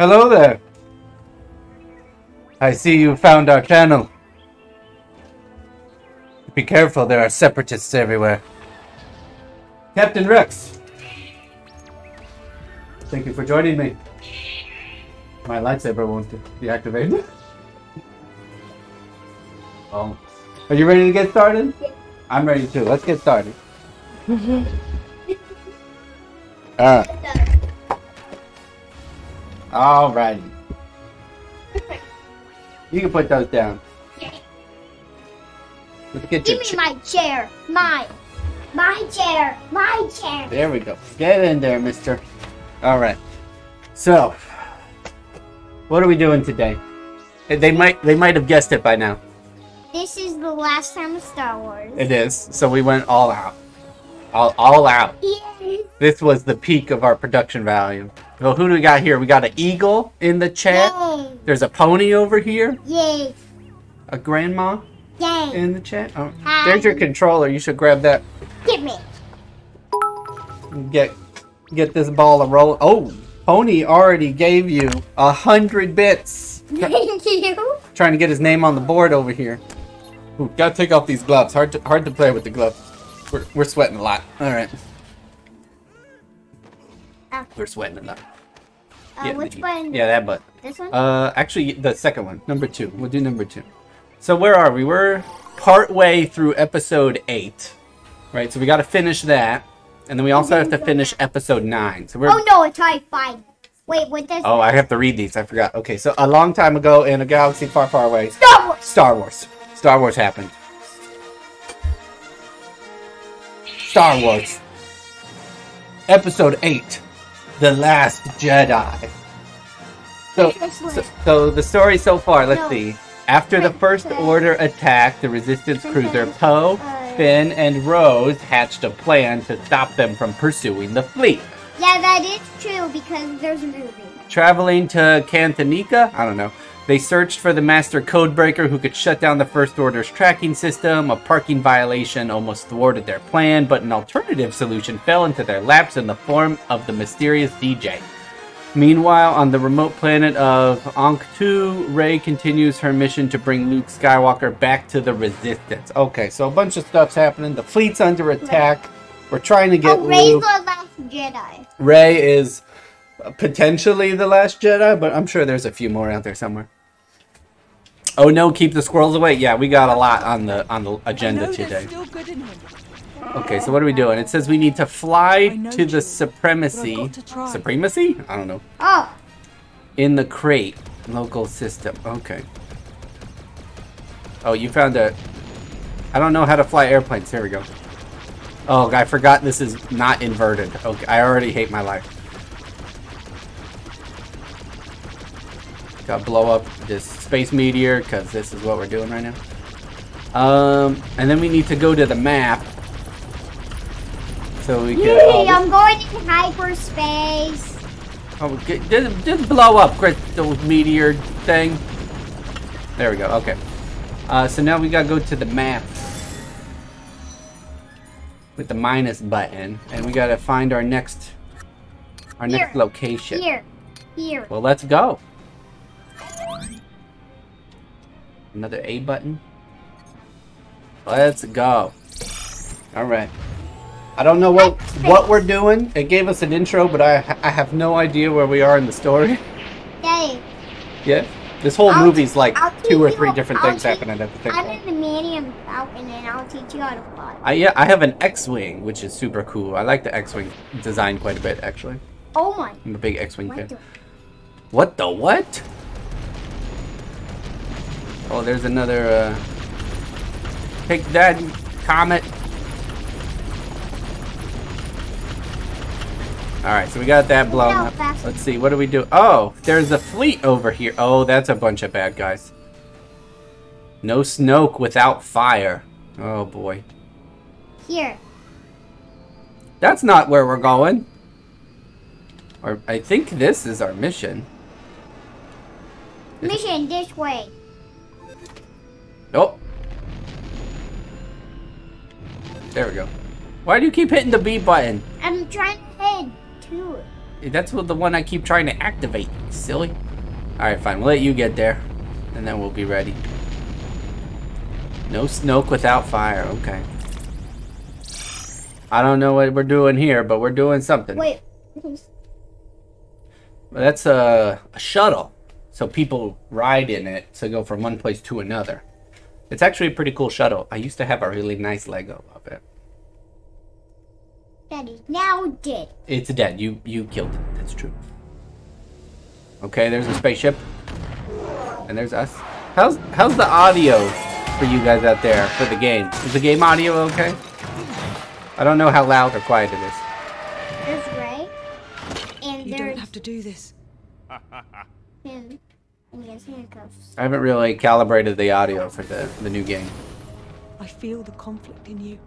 Hello there. I see you found our channel. Be careful, there are separatists everywhere. Captain Rex. Thank you for joining me. My lightsaber won't deactivate. oh. Are you ready to get started? I'm ready too. Let's get started. Alright. Ah. Alrighty. You can put those down. Let's get Give your me my chair. Mine. My chair. My chair. There we go. Get in there, mister. Alright. So, what are we doing today? They might they might have guessed it by now. This is the last time of Star Wars. It is. So we went all out. All, all out. This was the peak of our production value. Well, who do we got here? We got an eagle in the chat. Yay. There's a pony over here. Yay. A grandma Yay. in the chat. Oh, Hi. there's your controller. You should grab that. Give me. Get get this ball a roll. Oh, pony already gave you a hundred bits. Thank you. Trying to get his name on the board over here. Ooh, gotta take off these gloves. Hard to hard to play with the gloves. We're, we're sweating a lot. All right. We're sweating a lot. Uh, which the- button? Yeah, that button. This one? Uh, actually, the second one, number two. We'll do number two. So where are we? We're part way through episode eight, right? So we got to finish that, and then we also have to finish episode nine. So we're. oh no, it's already fine. Wait, what does Oh, I have to read these. I forgot. Okay, so a long time ago in a galaxy far, far away, Star Wars? Star Wars. Star Wars happened. Star Wars. Episode 8 The Last Jedi. So, so, so the story so far, let's No. see. After the First Order attack, the Resistance cruiser Poe, Finn, and Rose hatched a plan to stop them from pursuing the fleet. Yeah, that is true because there's a movie. Traveling to Cantonica, I don't know. They searched for the master codebreaker who could shut down the First Order's tracking system. A parking violation almost thwarted their plan, but an alternative solution fell into their laps in the form of the mysterious DJ. Meanwhile, on the remote planet of Ahch-To, Rey continues her mission to bring Luke Skywalker back to the Resistance. Okay, so a bunch of stuff's happening. The fleet's under attack. We're trying to get oh, Rey's Luke. the last Jedi. Rey is potentially the last Jedi, but I'm sure there's a few more out there somewhere. Oh no, keep the squirrels away. Yeah, we got a lot on the on the agenda today. there's still good in him. Okay, so what are we doing? It says we need to fly to the you, supremacy. but I've got to. Supremacy? I don't know. Oh, In the crate local system. Okay. Oh, you found a. I don't know how to fly airplanes. Here we go. Oh, I forgot this is not inverted. Okay, I already hate my life. Gotta blow up this space meteor because this is what we're doing right now. Um, and then we need to go to the map. So we can. yay! I'm going into hyperspace. Oh, g- just, just blow up crystal meteor thing. There we go. Okay. Uh, so now we gotta go to the map with the minus button, and we gotta find our next our next location. Here, here. Well, let's go. Another A button. Let's go. All right. I don't know what what we're doing. It gave us an intro, but I I have no idea where we are in the story. Yay! Yeah. This whole I'll- movie's like I'll two or three you- different I'll things happening at the same time. I'm in the medium falcon, and I'll teach you how to fly. I yeah, I have an X-wing, which is super cool. I like the X-wing design quite a bit, actually. Oh my! I'm a big X-wing What fan. the? What the what? Oh, there's another. uh... Take that, comet. All right, so we got that blown up. Let's see, what do we do? Oh, there's a fleet over here. Oh, that's a bunch of bad guys. No Snoke without fire. Oh boy, Here. that's not where we're going. Or I think this is our mission. Mission this way. Oh. There we go. Why do you keep hitting the B button? I'm trying to head to it. That's what the one I keep trying to activate. Silly. All right, fine. We'll let you get there, and then we'll be ready. No Snoke without fire. Okay. I don't know what we're doing here, but we're doing something. Wait. That's a, a shuttle, so people ride in it to go from one place to another. It's actually a pretty cool shuttle. I used to have a really nice Lego of it. Daddy, now dead. It's dead. You you killed it. That's true. Okay, there's a spaceship. And there's us. How's how's the audio for you guys out there for the game? Is the game audio okay? I don't know how loud or quiet it is. There's Rey. And You don't have to do this. him. And he has handcuffs. I haven't really calibrated the audio for the, the new game. I feel the conflict in you.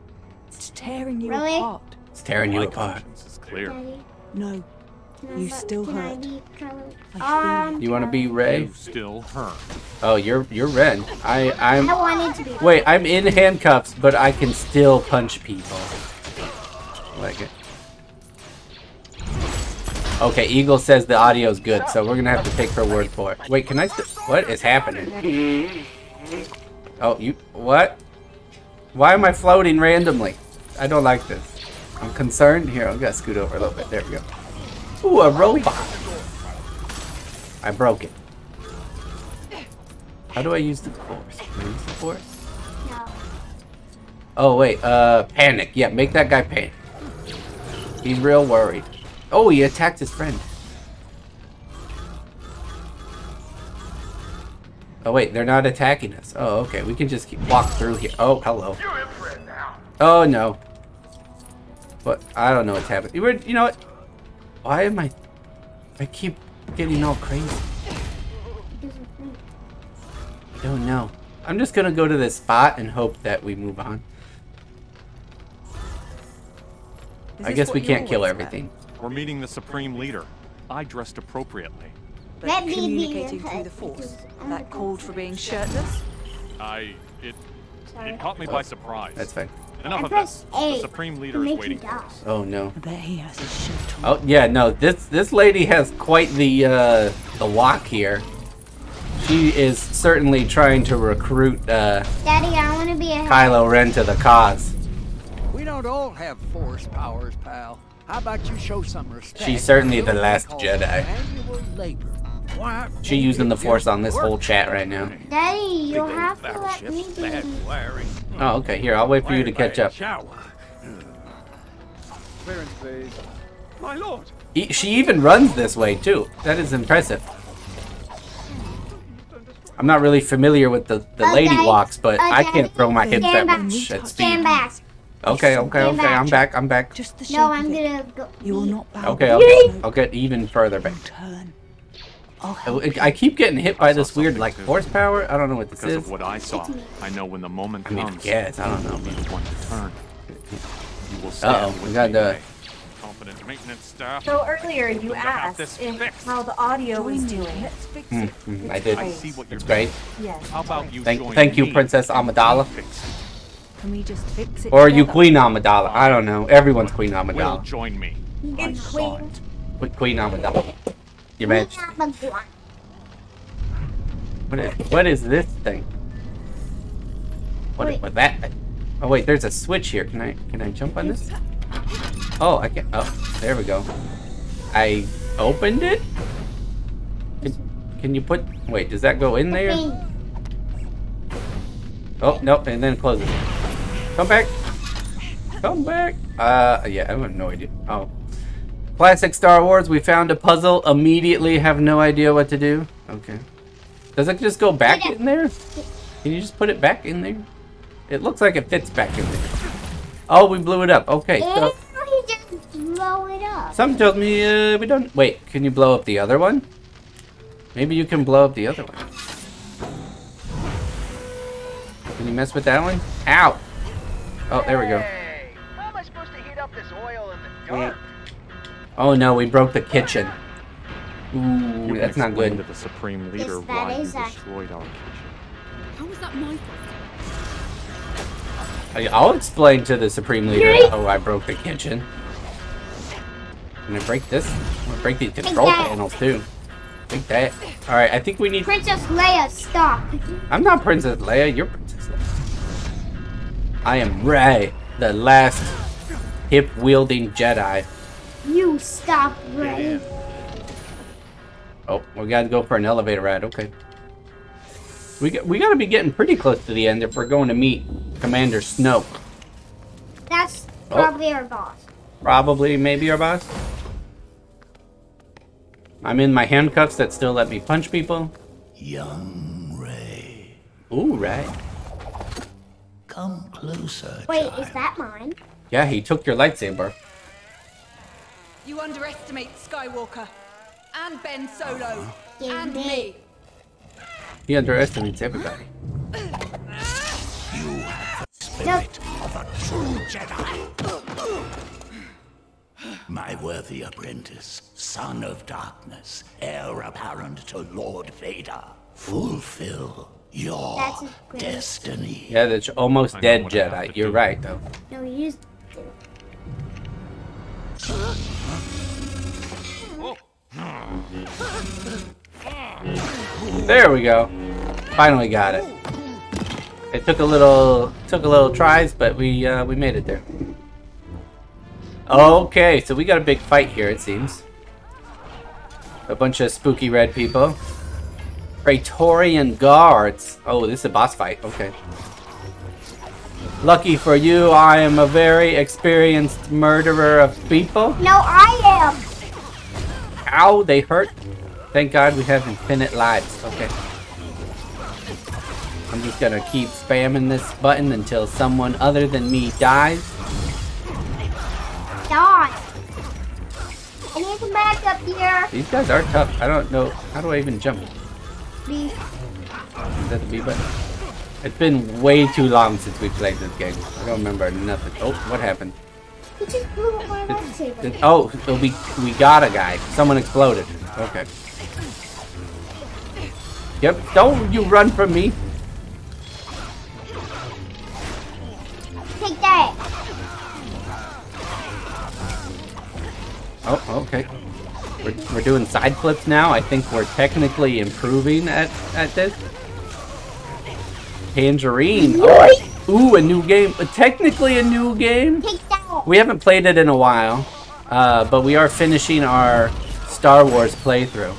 It's tearing you Really? apart. It's tearing you apart. conscience is clear. Daddy, No, You still hurt. be color- Um, You want to be Rey? You still hurt. Oh, you're you're Ren. I I'm I wanted to be. Wait, I'm in handcuffs, but I can still punch people. Like it. Okay, Eagle says the audio's good, so we're gonna have to take her word for it. Wait, can I? St- what is happening? Oh, you what? Why am I floating randomly? I don't like this. I'm concerned. Here, I'm gonna scoot over a little bit. There we go. Ooh, a robot. I broke it. How do I use the force? Can I use the force? No. Oh wait, uh, panic. Yeah, make that guy panic. He's real worried. Oh, he attacked his friend. Oh wait, they're not attacking us. Oh, okay. We can just keep walk through here. Oh, hello. Oh no. What? I don't know what's happening. You were- you know what? Why am I? I keep getting all crazy. I don't know. I'm just gonna go to this spot and hope that we move on. Is I guess we can't kill always everything. We're meeting the Supreme Leader. I dressed appropriately. But Let me communicating through the force. That called for being shirtless. I it Sorry. it caught me by surprise. That's fine. Enough I of pressed this. The Supreme Leader is waiting for us. Oh no. I bet he has his shirt on. Oh yeah, no. This this lady has quite the uh, the walk here. She is certainly trying to recruit uh, Daddy, I want to be a Kylo Ren to the cause. We don't all have force powers, pal. How about you show some respect? She's certainly the last Jedi. manual labor. Why She using the force on this whole chat right now. Daddy, you'll have to let me be. Oh, okay. Here, I'll wait for you to catch up. Shower. Clearance, please. My lord. E- She even runs this way too. That is impressive. I'm not really familiar with the, the lady Okay. walks, but I can't throw my hips that Stand back. much at Stand back. Okay, okay, okay. I'm back. back. I'm back. Just the shape No, I'm gonna go. You will not bow. Okay, before okay. Snoke. I'll get even further back. Turn. I'll I keep getting hit by this weird like too. force power. I don't know what this Because is. of what I saw, I know when the moment comes. I mean, I comes. guess, I don't know, you'll be but- one to turn. You will Uh-oh, we got the- Rey. Competent maintenance staff. So earlier you We'll have this asked if how the audio was doing. Let's fix Hmm, it. hmm, I It's did. I great. see what you're It's great. Yes. How about you Thank- join thank you, me Princess and Amidala. fix it? Can we just fix it? Or are you? Queen Amidala? I don't know. Everyone's Queen Amidala. Will join me. I It's saw Queen. it. Qu- Queen Amidala. Your Majesty. What? What is, what is this thing? What Wait. was that? thing? Oh wait, there's a switch here. Can I can I jump on this? Oh, I can. Oh, there we go. I opened it. Can, can you put? Wait, does that go in there? Oh nope, and then close it. Come back. Come back. Uh, yeah, I have no idea. Oh, classic Star Wars. We found a puzzle. Immediately have no idea what to do. Okay. Does it just go back in there? Can you just put it back in there? It looks like it fits back in there. Oh, we blew it up. Okay, so If he just blow it up. something tells me uh, we don't. Wait, can you blow up the other one? Maybe you can blow up the other one. Can you mess with that one? Ow! Oh, there we go. How am I supposed to heat up this oil in the dark? Oh no, we broke the kitchen. Ooh, can that's not explain good. to the Supreme Leader Yes, that why you is destroyed our kitchen. How was that my fault? I- I'll explain to the Supreme Leader how I broke the kitchen. Can I break this? I'm gonna break these control that. panels too. Take that. Alright, I think we need Princess Leia, stop. I'm not Princess Leia, you're Princess Leia. I am Rey, the last hip wielding Jedi. You stop, Rey. Oh, we gotta go for an elevator ride, okay. We, got, we gotta be getting pretty close to the end if we're going to meet Commander Snoke. That's Oh. probably our boss. Probably, maybe our boss. I'm in my handcuffs that still let me punch people. Young Rey, Ooh, right. Come closer. Wait, child. is that mine? Yeah, he took your lightsaber. You underestimate Skywalker. And Ben Solo. Uh-huh. Give and me. me. He underestimates everybody. You have the Spirit of a true Jedi. My worthy apprentice, son of darkness, heir apparent to Lord Vader, fulfill your That's his great- destiny. Yeah, that's almost I dead what I have Jedi. You're do. right, though. No, you used There we go. Finally got it. It took a little took a little tries, but we uh, we made it there. Okay, so we got a big fight here. It seems. A bunch of spooky red people. Praetorian guards. Oh, this is a boss fight. Okay. Lucky for you, I am a very experienced murderer of people. No, I am. Ow, they hurt. Thank God we have infinite lives. Okay. I'm just gonna keep spamming this button until someone other than me dies. Die. I need to back up here. These guys are tough. I don't know. How do I even jump? Be- Is that the B button? It's been way too long since we played this game. I don't remember nothing. Oh, what happened? He just blew up my lightsaber. Did- oh, so we we got a guy. Someone exploded. Okay. Yep. Don't you run from me. Doing side flips now. I think we're technically improving at, at this. Tangerine. Oh, ooh, a new game. Uh, Technically a new game. We haven't played it in a while, uh, but we are finishing our Star Wars playthrough.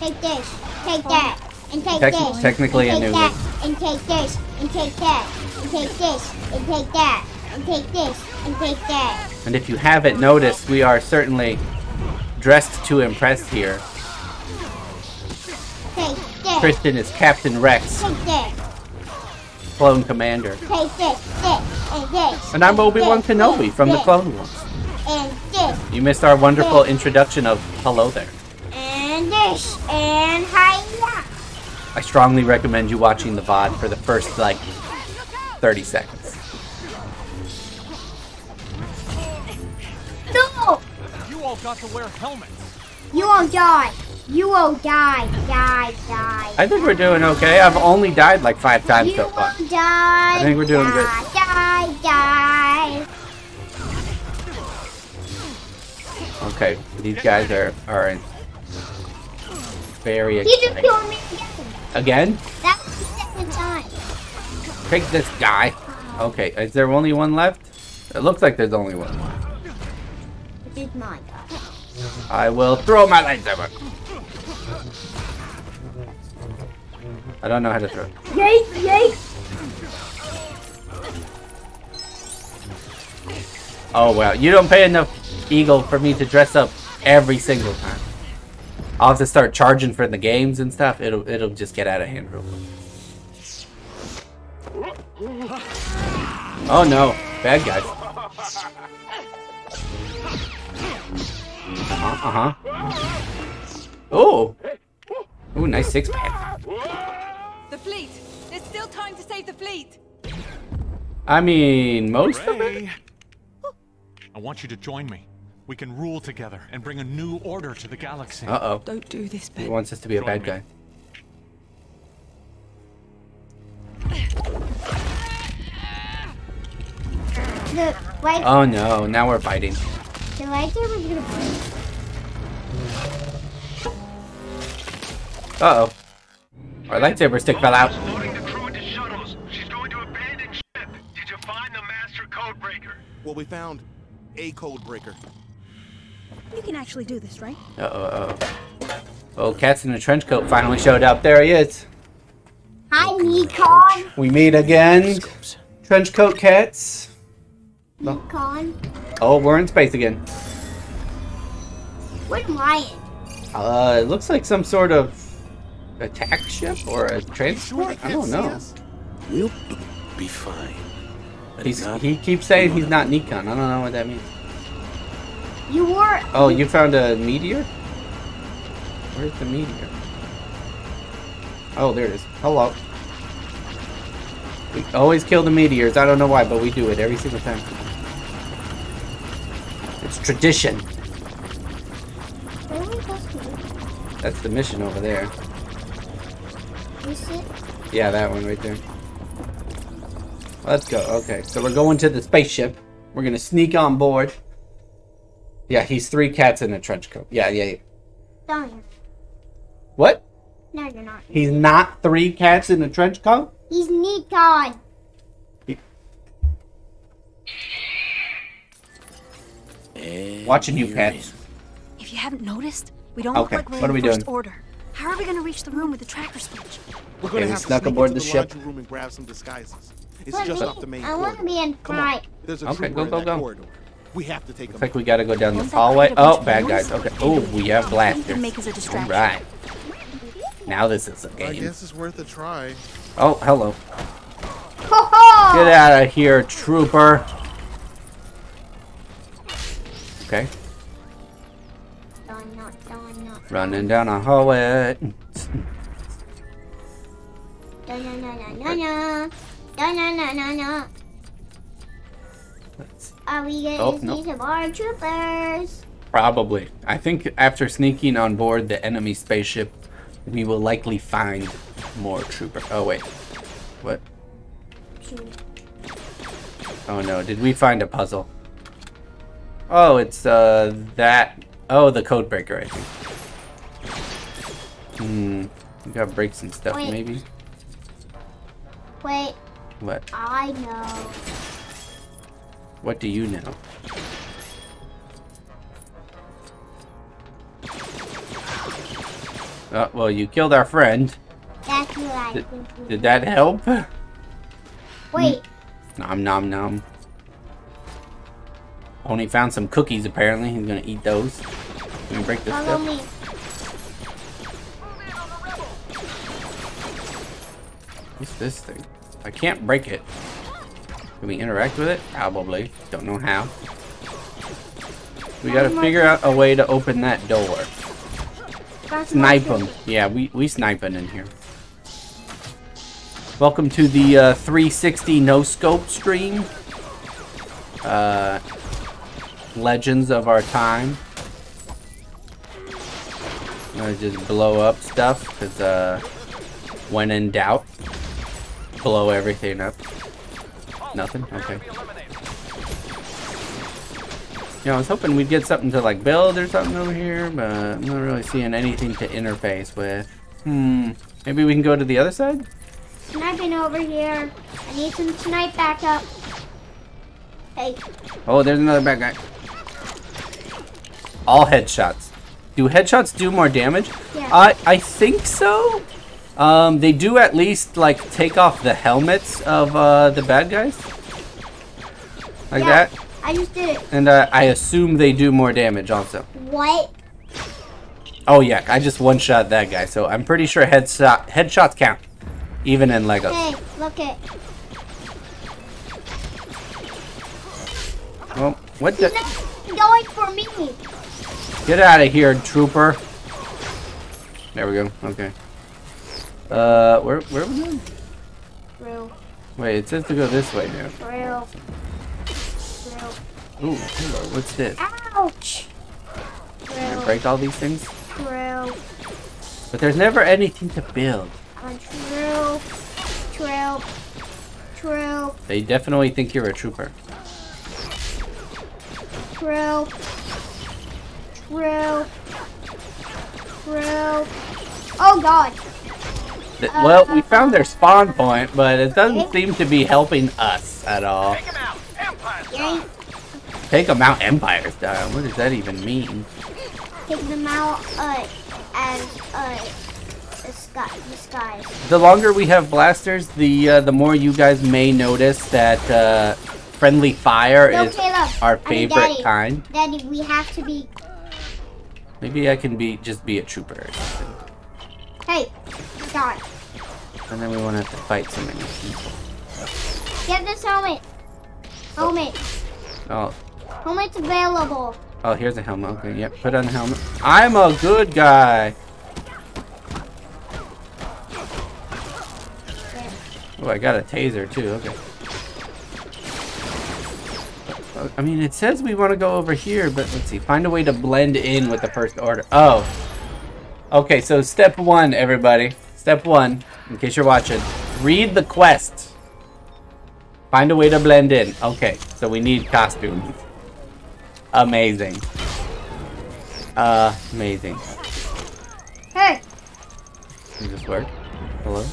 Take this. Take that. And take Tec- this. technically a new that. game. And take this. And take that. And take this. And take that. And take this. And take that. And if you haven't noticed, we are certainly dressed to impress here. Kristen is Captain Rex, clone commander. Take this. This. And I'm Obi-Wan Kenobi from the Clone Wars. You missed our wonderful introduction of Hello There. And this. And hiya. I strongly recommend you watching the VOD for the first, like, 30 seconds. All got to wear helmets. You won't die. You will die. Die. Die. I think we're doing okay. I've only died like five times You so far. will die. I think we're doing good. Die. Die. Okay, these guys are, are in very He just killed me again. Again? That was the second time. Take this guy. Okay, is there only one left? It looks like there's only one. It is my guy. I will throw my lightsaber. I don't know how to throw it. Yay! Yay! Oh wow, you don't pay enough Eagle for me to dress up every single time. I'll have to start charging for the games and stuff. It'll it'll just get out of hand real quick. Oh no, bad guys. Uh huh. Oh. Ooh, nice six pack. The fleet. There's still time to save the fleet. I mean, most of it. Rey, I want you to join me. We can rule together and bring a new order to the galaxy. Uh oh. Don't do this, He wants us to be a bad me. guy. The right. Oh no, now we're fighting. The lightsaber's gonna break. Uh oh. Our lightsaber stick fell out. Loading the crew into shuttles. She's going to abandon ship. Did you find the master code breaker? Well, we found a code breaker. You can actually do this, right? Uh oh. Uh oh. Oh, Cat's in a trench coat finally showed up. There he is. Hi, Nikon. We meet again. Trench coat cats. Nikon. Oh, we're in space again. What am I in? Uh, it looks like some sort of attack ship or a transport. I don't know. We'll be fine. He's, not he keeps saying he's not Nikon. I don't know what that means. You were. Oh, you found a meteor? Where's the meteor? Oh, there it is. Hello. We always kill the meteors. I don't know why, but we do it every single time. It's tradition. Where are we supposed to be? That's the mission over there. Yeah, that one right there. Let's go. Okay, so we're going to the spaceship. We're gonna sneak on board. Yeah, he's three cats in a trench coat. Yeah, yeah, yeah. No, What? no, you're not. He's not three cats in a trench coat? He's Nikon. And Watching you, we're cats. If you haven't noticed, we don't Okay, look like we're what in are we first doing? order. How are we gonna reach the room with the tracker switch? We're Okay, gonna have to snuck sneak aboard into the the, ship. laundry room and grab some disguises. It's Let just me- off the main I want to be in Come on, front. there's a Okay, go, go, go. corridor. We have to take Looks him. like we gotta go down Once this hallway. create a bunch Oh, bad guys. Okay. Oh, we have blasters. can make us a distraction. Alright. Now this is a I game. I guess it's worth a try. Oh, hello. Ho ho! Get out of here, trooper. Okay. Running down a hallway. Are we gonna Oh, see no. some more troopers? Probably. I think after sneaking on board the enemy spaceship, we will likely find more trooper. Oh, wait. What? Oh no, did we find a puzzle? Oh, it's uh that oh the code breaker I think. Hmm. We got breaks and stuff Wait. maybe? Wait, What? I know. What do you know? Oh, well you killed our friend. That's what I Did, think. did that help? Wait, Nom nom nom. Only found some cookies apparently. He's gonna eat those. Gonna break this follow stuff. me. What's this thing? I can't break it. Can we interact with it? Probably. Don't know how. We gotta figure out a way to open that door. That's Snipe them. Yeah, we, we sniping in here. Welcome to the uh, 360 no scope stream. Uh, legends of our time. I'm gonna just blow up stuff because uh, when in doubt, blow everything up. Nothing. Okay. Know, I was hoping we'd get something to like build or something over here, but I'm not really seeing anything to interface with. Hmm. Maybe we can go to the other side? Sniping over here. I need some snipe backup. Hey, Oh, there's another bad guy. All headshots. Do headshots do more damage? Yeah. I I think so. Um, they do at least like take off the helmets of uh, the bad guys, like yeah, that, I just did it. and uh, I assume they do more damage also. What? Oh yeah, I just one shot that guy, so I'm pretty sure headshot headshots count, even in Legos. Hey, look it. Well, what He's the? not going for me. Get out of here, trooper. There we go. Okay. Uh, where where are we going? True, Wait, it says to go this way now. true, true. Ooh, hello. What's this? Ouch. Can I True, break all these things? true. But there's never anything to build. True, true, true, They definitely think you're a trooper. true, Through. Through. Oh god. Th- Well, we found their spawn point, but it doesn't seem to be helping us at all. Yank. Take them out Empire style. What does that even mean? Take them out uh, as uh, disguise. disguise. The longer we have blasters, the uh, the more you guys may notice that uh, friendly fire No, is Caleb. our I mean, favorite Daddy. kind. Daddy, we have to be. Maybe I can be just be a trooper, or something. Hey, God. and then we won't have to fight so many people. Get this helmet. Helmet. Oh, Helmet's available. oh, here's a helmet. Okay, yep, put on the helmet. I'm a good guy. Oh, I got a taser too. Okay. I mean, it says we want to go over here, but let's see. Find a way to blend in with the first order. Oh. Okay, so step one, everybody. Step one, in case you're watching. Read the quest. Find a way to blend in. Okay, so we need costumes. Amazing. Uh, amazing. Hey, Does this work? Hello?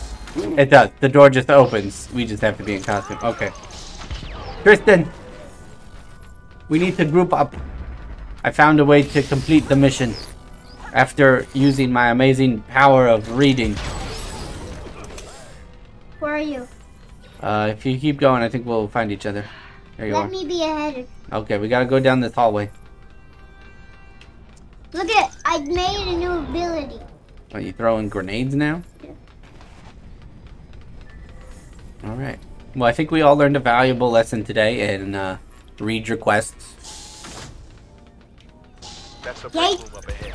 It does. The door just opens. We just have to be in costume. Okay. Tristan! We need to group up. I found a way to complete the mission. After using my amazing power of reading. where are you? Uh, if you keep going, I think we'll find each other. There you Let are. me be ahead. Okay, we gotta go down this hallway. Look at I made a new ability. Are you throwing grenades now? Yeah. Alright. Well, I think we all learned a valuable lesson today and, uh, read your quests. That's the Yay. break room up ahead.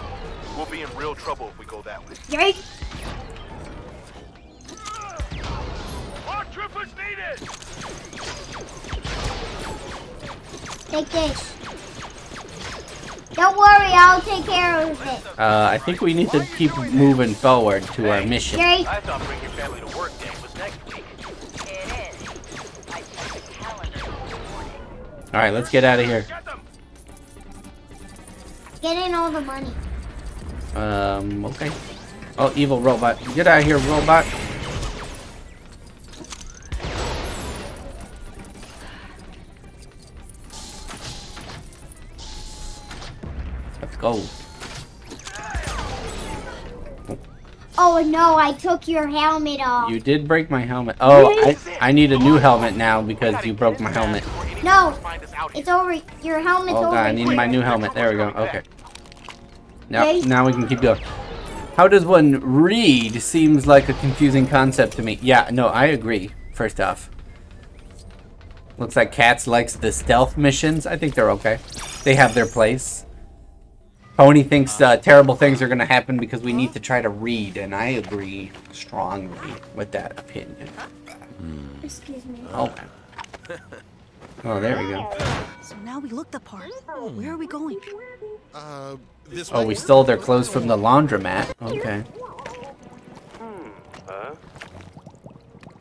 We'll be in real trouble if we go that way. Yay! More troopers needed! Take this. Don't worry, I'll take care of it. Uh, I think we need to keep moving forward to our mission. Yay! Alright, let's get out of here. Get in all the money. Um, okay. Oh, evil robot. Get out of here, robot. Let's go. Oh no, I took your helmet off. You did break my helmet. Oh, I, I need a new helmet now because you broke my helmet. No, Find us out here. it's over. Your helmet's Oh over. god, I need my new helmet. There we go. Okay. Now, now we can keep going. How does one read seems like a confusing concept to me. Yeah, no, I agree, first off. Looks like Cats likes the stealth missions. I think they're okay. They have their place. Pony thinks uh, terrible things are going to happen because we need to try to read, and I agree strongly with that opinion. Excuse me. Okay. Oh, there we go. So now we look the part. Where are we going? Uh, this Oh, way. we stole their clothes from the laundromat. Okay.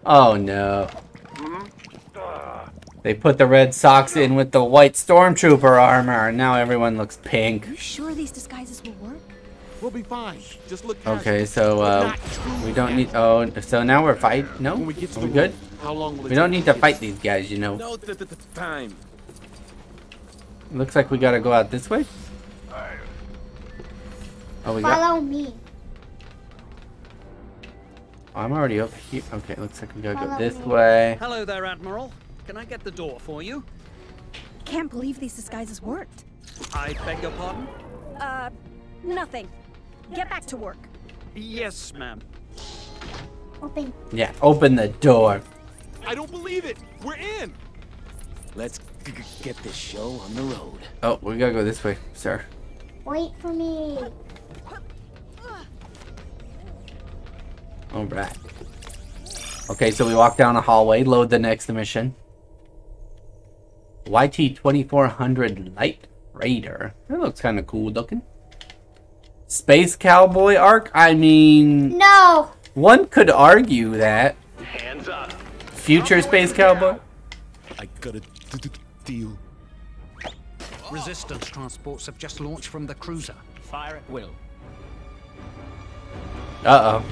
Oh no. They put the red socks in with the white stormtrooper armor, and now everyone looks pink. Are you sure these disguises will work? We'll be fine. Just look. Okay, so uh, we don't need. Oh, so now we're fight. No, When we get to are we good? room, How long will it We don't need to fight these guys, you know. No, th- th- th- time. Looks like we gotta go out this way. Oh, we got. Follow me. Oh, I'm already over here. Okay, looks like we gotta go this me. way. Hello there, Admiral. Can I get the door for you? Can't believe these disguises worked. I beg your pardon? Uh, nothing. Get back to work. Yes, ma'am. Open. Yeah, open the door. I don't believe it. We're in. Let's g- g- get this show on the road. Oh, we gotta go this way, sir. Wait for me. Alright. Okay, so we walk down a hallway, load the next mission. YT2400 Light Raider. That looks kind of cool looking. Space Cowboy arc? I mean, No. one could argue that. Hands up. Future Space Cowboy? I got a d- d- deal. Resistance transports have just launched from the cruiser. Fire at will. Uh oh.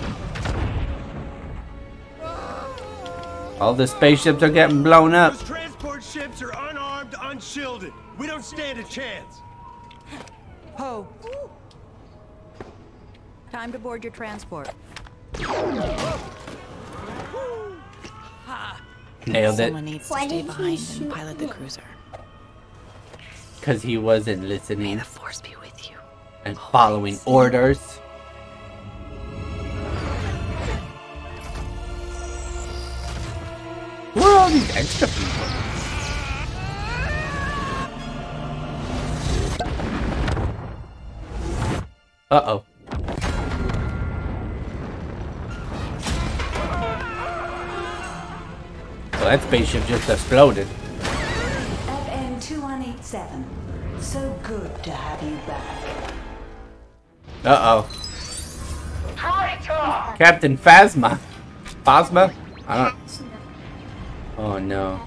All the spaceships are getting blown up. Those transport ships are unarmed, unshielded. We don't stand a chance. Ho. Time to board your transport. Nailed it. Someone needs to Why stay behind and pilot the cruiser. Because he wasn't listening The Force be with you. and following orders. Who are all these extra people? Uh-oh. Well, that spaceship just exploded. FN 2187. So good to have you back. Uh-oh. Captain Phasma. Phasma? I don't... Oh, no.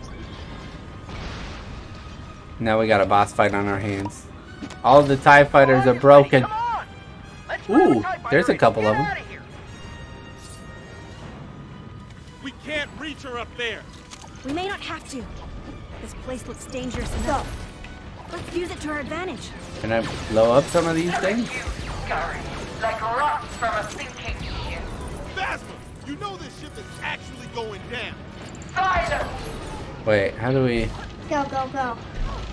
Now we got a boss fight on our hands. All the TIE fighters are broken. Ooh, there's a couple of them. We can't reach her up there. We may not have to. This place looks dangerous enough. Let's use it to our advantage. Can I blow up some of these things? Like rocks from a sinking ship. Phasma, you know this ship is actually going down. Silence! Wait, how do we... Go, go, go.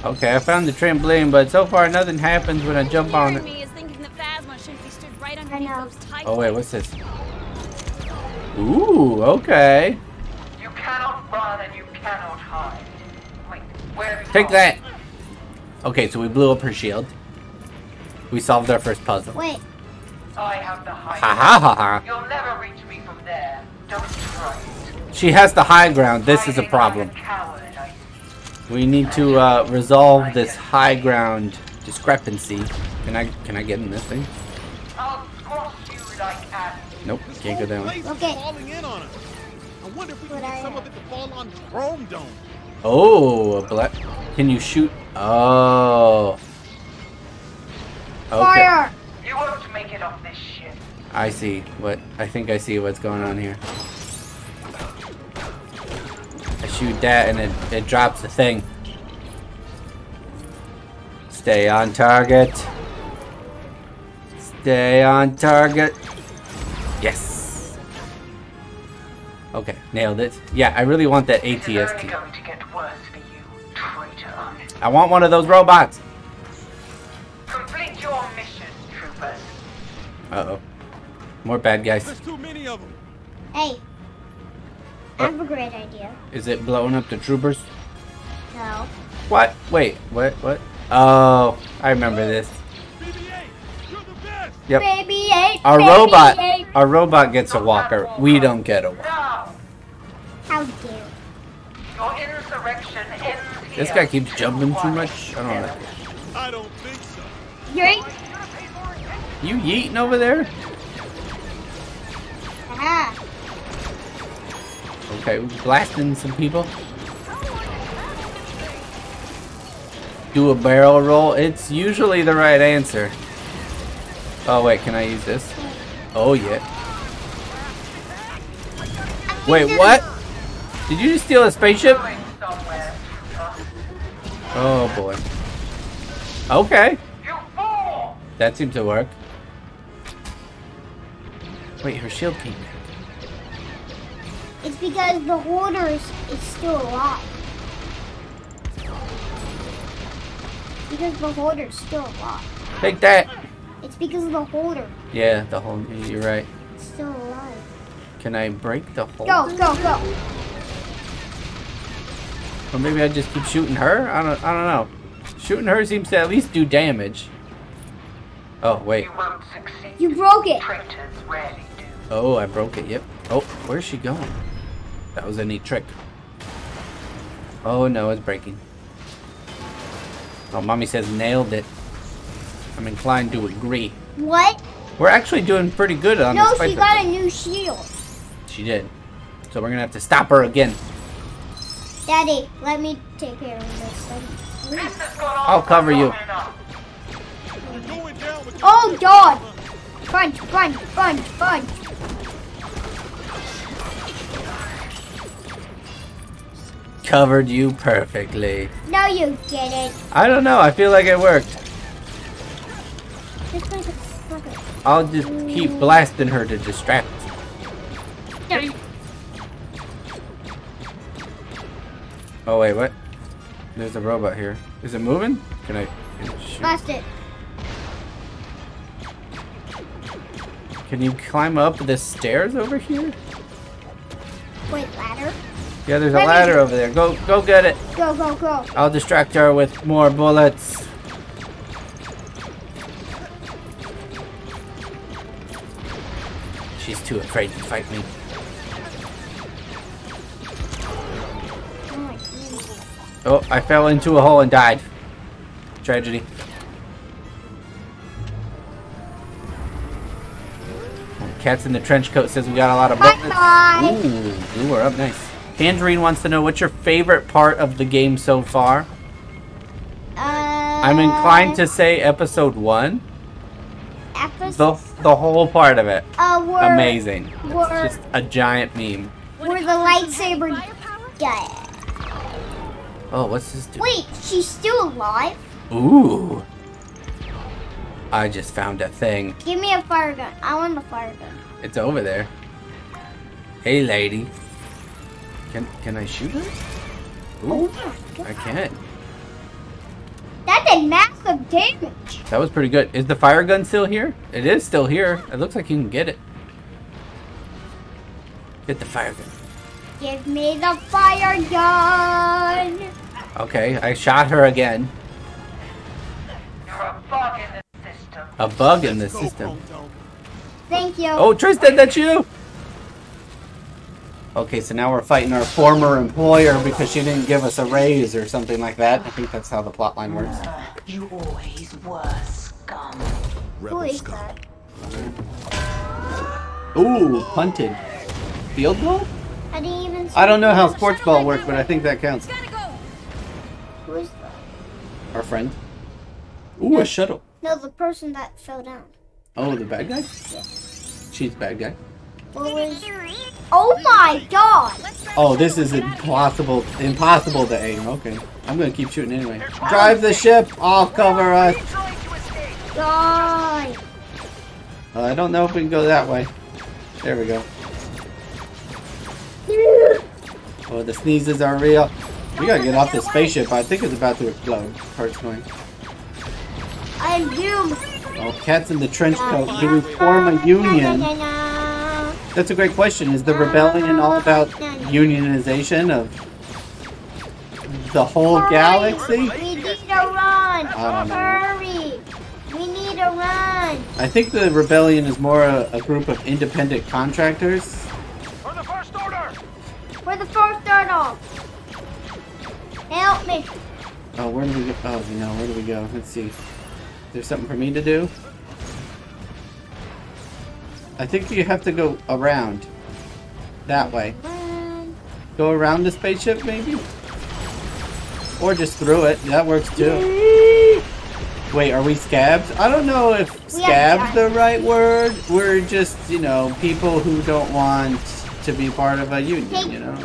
Okay, I found the trampoline, but so far nothing happens when I jump on it. me is thinking that Phasma shouldn't be stood right underneath those TIE Oh wait, what's this? Ooh, okay. You cannot run and you cannot hide. Wait, where have you Take gone? that! Okay, so we blew up her shield. We solved our first puzzle. Wait. I have the high Ha ha ha ha. You'll never reach me from there. Don't try it. She has the high ground. This is a problem. We need to uh, resolve this high ground discrepancy. Can I can I get in this thing? I'll you like ants. Nope, can't go down. Okay. I wonder if we can get some of it to uh, fall on Chrome Dome. Oh, a black. Can you shoot? Oh. Okay. Fire! You won't make it off this ship. I see what I think I see what's going on here. I shoot that and it, it drops the thing. Stay on target. Stay on target. Okay, nailed it. Yeah, I really want that It's only ATST. going to get worse for you. I want one of those robots. Complete your mission, troopers. Uh-oh. More bad guys. There's too many of them. Hey. I have a great idea. Is it blowing up the troopers? No. What? Wait, what? What? Oh, I remember this. Yep. Baby eight. Our baby robot, eight. our robot gets a walker. We don't get a walker. How dare Your insurrection ends This guy keeps jumping too much. I don't like it. I don't think so. Yoink. You yeeting over there? Aha. Okay, we blasting some people. Do a barrel roll. It's usually the right answer. Oh wait, can I use this? Oh yeah. Wait, what? Did you just steal a spaceship? Oh boy. Okay. That seemed to work. Wait, her shield came back. It's because the hoarder is, is still alive. Because the hoarder's still alive. Take that. It's because of the holder. Yeah, the holder. You're right. It's still alive. Can I break the hole? Go, go, go. Or maybe I just keep shooting her. I don't. I don't know. Shooting her seems to at least do damage. Oh wait. You broke it. Oh, I broke it. Yep. Oh, where's she going? That was a neat trick. Oh no, it's breaking. Oh, mommy says nailed it. I'm inclined to agree. What? We're actually doing pretty good on No, this fight. she got a new shield. She did. So we're gonna have to stop her again. Daddy, let me take care of this thing. I'll cover you. Oh god! Punch, punch, punch, punch. Covered you perfectly. No, you didn't. I don't know. I feel like it worked. I'll just keep blasting her to distract. Oh wait, what? There's a robot here. Is it moving? Can I? Can shoot? Bust it. Can you climb up the stairs over here? Wait, ladder? Yeah, there's a ladder over there. Go, go get it. Go, go, go. I'll distract her with more bullets. She's too afraid to fight me. Oh I fell into a hole and died. Tragedy. Cats in the trench coat says we got a lot of bullets. Bye-bye. Ooh, are up nice. Tangerine wants to know what's your favorite part of the game so far. Uh, I'm inclined to say episode one. Episode. The the whole part of it. Uh, Amazing. Where, Just a giant meme. where the lightsaber guy. Oh, what's this do? Wait, she's still alive? Ooh. I just found a thing. Give me a fire gun. I want a fire gun. It's over there. Hey, lady. Can can I shoot her? Ooh, I can. That did massive damage. That was pretty good. Is the fire gun still here? It is still here. It looks like you can get it. Get the fire gun. Give me the fire gun. Okay, I shot her again. You're a bug in the system. A bug in the system. Thank you. Oh, Tristan, that's you! Okay, so now we're fighting our former employer because she didn't give us a raise or something like that. I think that's how the plotline works. You always were scum. Who is that? Ooh, punted. Field goal? I didn't even. I don't know how sports ball works, but I think that counts. Who is that? Our friend. Ooh, a shuttle. No, the person that fell down. Oh, the bad guy? She's the bad guy. What was? Oh my god! Oh, this is impossible, impossible to aim. Okay, I'm gonna keep shooting anyway. Drive the ship. I'll cover us. God! Uh, I don't know if we can go that way. There we go. Oh, the sneezes are real. We gotta get off this spaceship. I think it's about to explode. Personally. I'm doomed. Oh, cats in the trench coat. Do we form a union? That's a great question. Is the rebellion all about unionization of the whole galaxy? We need to run. I don't know. Hurry! We need to run. I think the rebellion is more a, a group of independent contractors. We're the first start off. Help me. Oh, where do we go? Oh, you know, where do we go? Let's see. Is there something for me to do? I think you have to go around. That way. Go around the spaceship, maybe? Or just through it. That works too. Wait, are we scabs? I don't know if scabs the right word. We're just, you know, people who don't want to be part of a union, you know?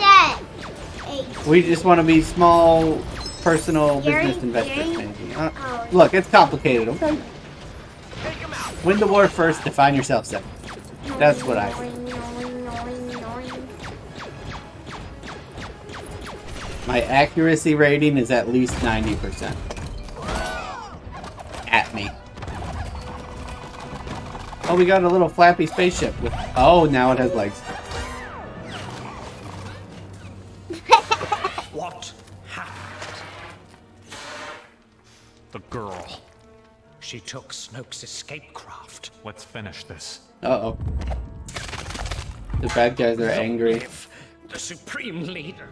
We just want to be small, personal business investors, maybe. Uh, look, it's complicated, okay? Win the war first, define yourself second. That's what I think. My accuracy rating is at least 90%. At me. Oh, we got a little flappy spaceship with... Oh, now it has legs. What happened? The girl. She took Snoke's escape craft. Let's finish this. Uh-oh. The bad guys are angry. The supreme leader.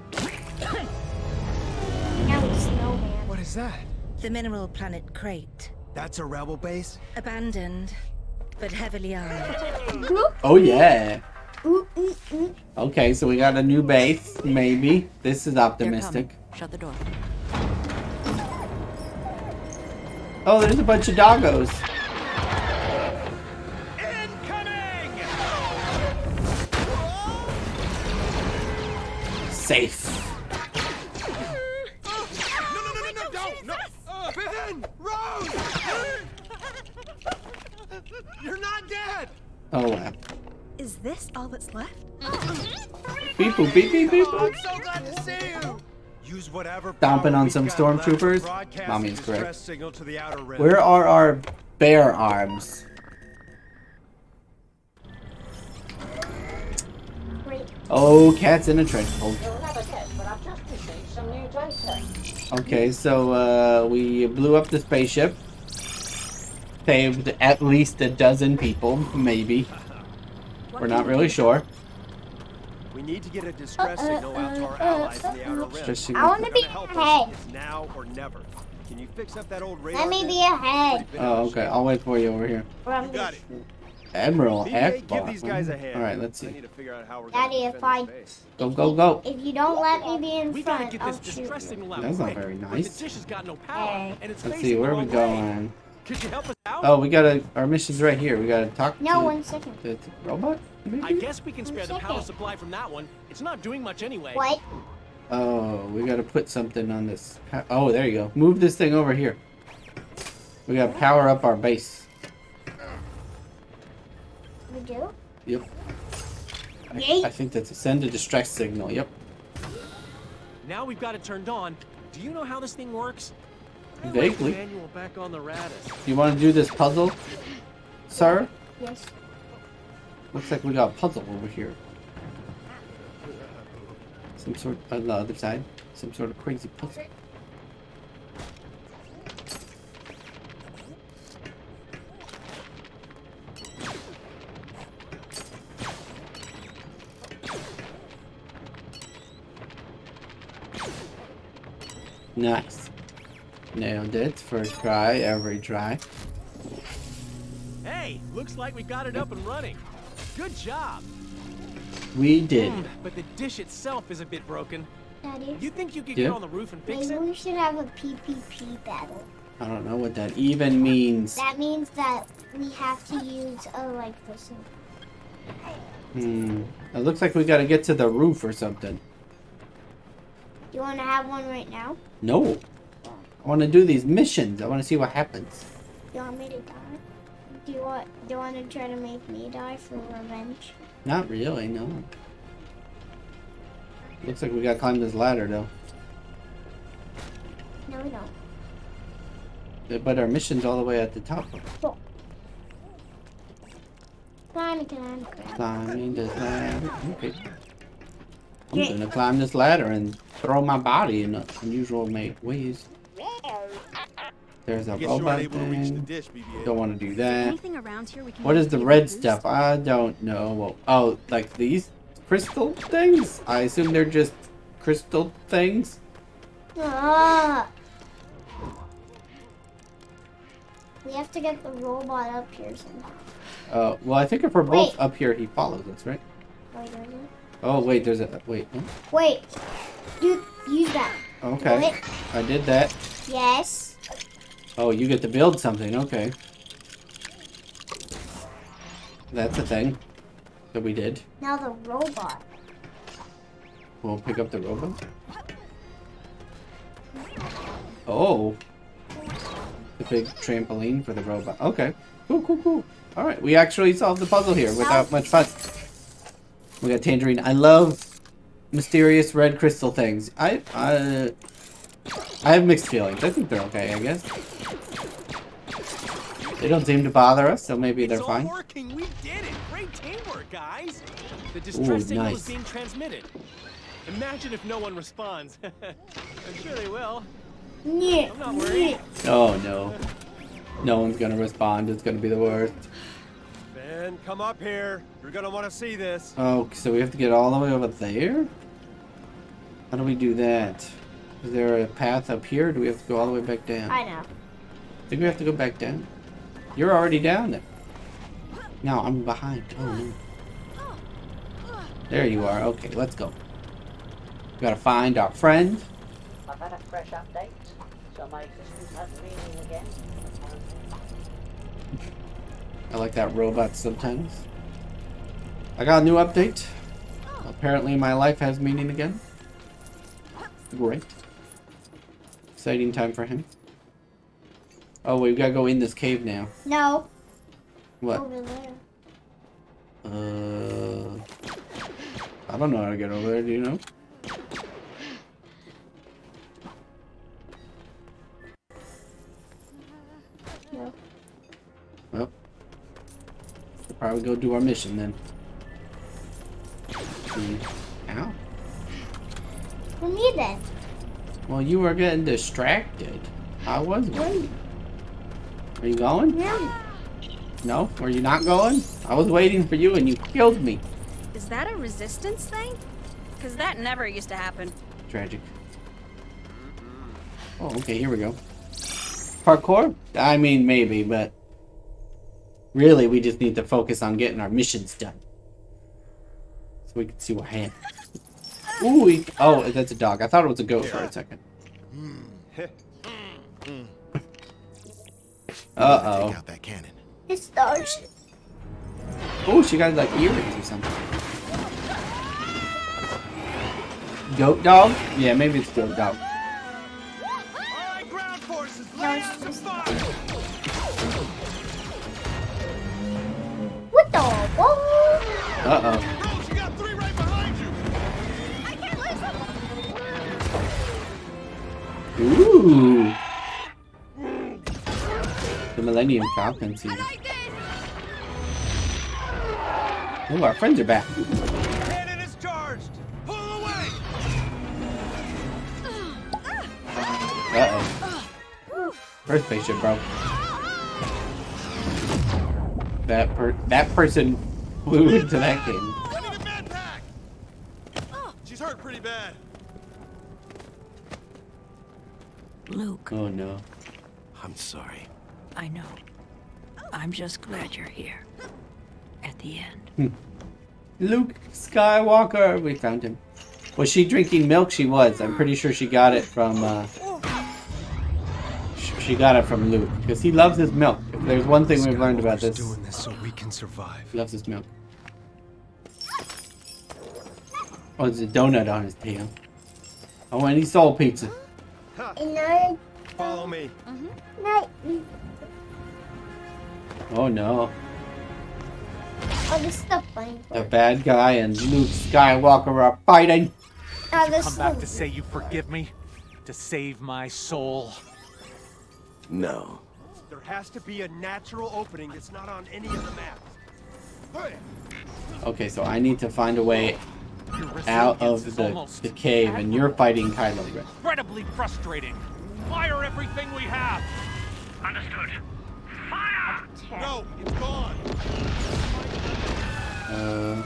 What is that? The mineral planet Crait. That's a rebel base? Abandoned, but heavily armed. Oh, yeah. Okay, so we got a new base, maybe. This is optimistic. Shut the door. Oh, there's a bunch of doggos. Safe. Uh, ben! Rose! You're not dead! Oh, wow. Is this all that's left? Beep boop, beep beep beep oh, I'm so glad to see you! Use whatever Stomping on some got left to stormtroopers? broadcast Mommy is correct. distress signal to the outer rim. Where are our bear arms? Oh, cat's in a trench coat. Okay, so uh, we blew up the spaceship. Saved at least a dozen people, maybe. We're not really sure. We need to get a distress signal out to our allies in the outer rim. I want to be Gonna help us. ahead. Now or never. Can you fix up that old radar? Let me be ahead. Oh, okay. I'll wait for you over here. From Got it. Admiral BB-8, give these guys a hand. Alright, let's I see. need to figure out how we're Daddy, gonna if defend I. Go, go, go. if you don't let me be in We front, get I'll this shoot you. That's not very nice. The dish has got no power, and it's Let's see, where are we way. going? Could you help us out? Oh, we gotta. Our mission's right here. We gotta talk No, to one second. the, the robot. Maybe? I guess we can spare the power supply from that one. It's not doing much anyway. What? Oh, we gotta put something on this. Oh, there you go. Move this thing over here. We gotta power up our base. We do? Yep. I, Yay. I think that's a send a distress signal. Yep. Now we've got it turned on. Do you know how this thing works? Vaguely. Manual back on the Raddus. You want to do this puzzle, sir? Yes. Looks like we got a puzzle over here. Some sort on the other side. Some sort of crazy puzzle. Nice. Nailed it. First try, every try. Hey, looks like we got it up and running. Good job. We did. Hmm, but the dish itself is a bit broken. Daddy, You think you could Yeah. get on the roof and fix maybe it? we should have a PPP battle. I don't know what that even means. That means that we have to use a like this. Hmm. It looks like we gotta get to the roof or something. You want to have one right now? No. I want to do these missions. I want to see what happens. You want me to die? Do you want? Do you want to try to make me die for revenge? Not really, no. Looks like we gotta climb this ladder though. No, we don't. But our mission's all the way at the top. Climb, climb, climb. Climbing this ladder. Okay. I'm gonna climb this ladder and throw my body in unusual ma- ways. There's a robot aren't able the thing. dish, Don't want to do Is that. anything around here we can What use is to the give it a red boost? stuff? I don't know. Well, oh, like these crystal things? I assume they're just crystal things. Ah. We have to get the robot up here somehow. Uh, well, I think if we're both Wait. up here, he follows us, right? Wait, wait, wait. Oh, wait, there's a wait. huh? Wait. You use that. Okay? I did that. Yes. Oh, you get to build something. Okay, that's a thing that we did. Now the robot. We'll pick up the robot. Oh, the big trampoline for the robot. Okay, cool, cool, cool. All right, we actually solved the puzzle here without much fuss. We got tangerine. I love mysterious red crystal things. I I I have mixed feelings. I think they're okay. I guess they don't seem to bother us, so maybe they're it's fine. all working. We did it. Great teamwork, guys. The distress signal nice. is being transmitted. Imagine if no one responds. I'm sure they will. Yeah. I'm not worried. Oh no, no one's gonna respond. It's gonna be the worst. Ben, come up here. You're gonna want to see this. Oh, so we have to get all the way over there? How do we do that? Is there a path up here? Or do we have to go all the way back down? I know. I think we have to go back down. You're already down there. No, I'm behind. Oh no. There you are. Okay, let's go. We gotta find our friend. I've had a fresh update. So my existence has meaning again. I like that robot sometimes. I got a new update. Apparently my life has meaning again. Great. Exciting time for him. Oh, we've got to go in this cave now. No. What? Over there. Uh, I don't know how to get over there. Do you know? We'll go do our mission then. Hmm. Ow. Who me then? Well, you were getting distracted. I was waiting. Are you going? Yeah. No? Are you not going? I was waiting for you and you killed me. Is that a resistance thing? Because that never used to happen. Tragic. Oh, okay, here we go. Parkour? I mean, maybe, but really, we just need to focus on getting our missions done. So we can see what happens. Ooh, we, oh, that's a dog. I thought it was a goat for a second. Hmm. Uh-oh. out that cannon. It starts. Oh, she got like earrings or something. Goat dog? Yeah, maybe it's goat dog. No, What the? What? Uh-oh. Ooh. The Millennium Falcon's here. Ooh, our friends are back. Cannon is charged! Pull away! Uh-oh. First spaceship broke. That per that person flew into that game. She's hurt pretty bad. Luke, Oh no. I'm sorry. I know. I'm just glad you're here. At the end. Hmm. Luke Skywalker! We found him. Was she drinking milk? She was. I'm pretty sure she got it from, uh... She got it from Luke. Because he loves his milk. If there's one thing we've learned about this, survive. he loves his milk. Oh, there's a donut on his tail. Oh, and he sold pizza. And I... Follow me. Mm-hmm. No. Oh no. Oh, this is the funny The bad guy and Luke Skywalker are fighting. Oh, this Come back to say you forgive me? To save my soul? No. There has to be a natural opening that's not on any of the maps. Okay, so I need to find a way out of the, the cave, and you're fighting Kylo Ren. incredibly frustrating. Fire everything we have. Understood. No, it's gone. Uh,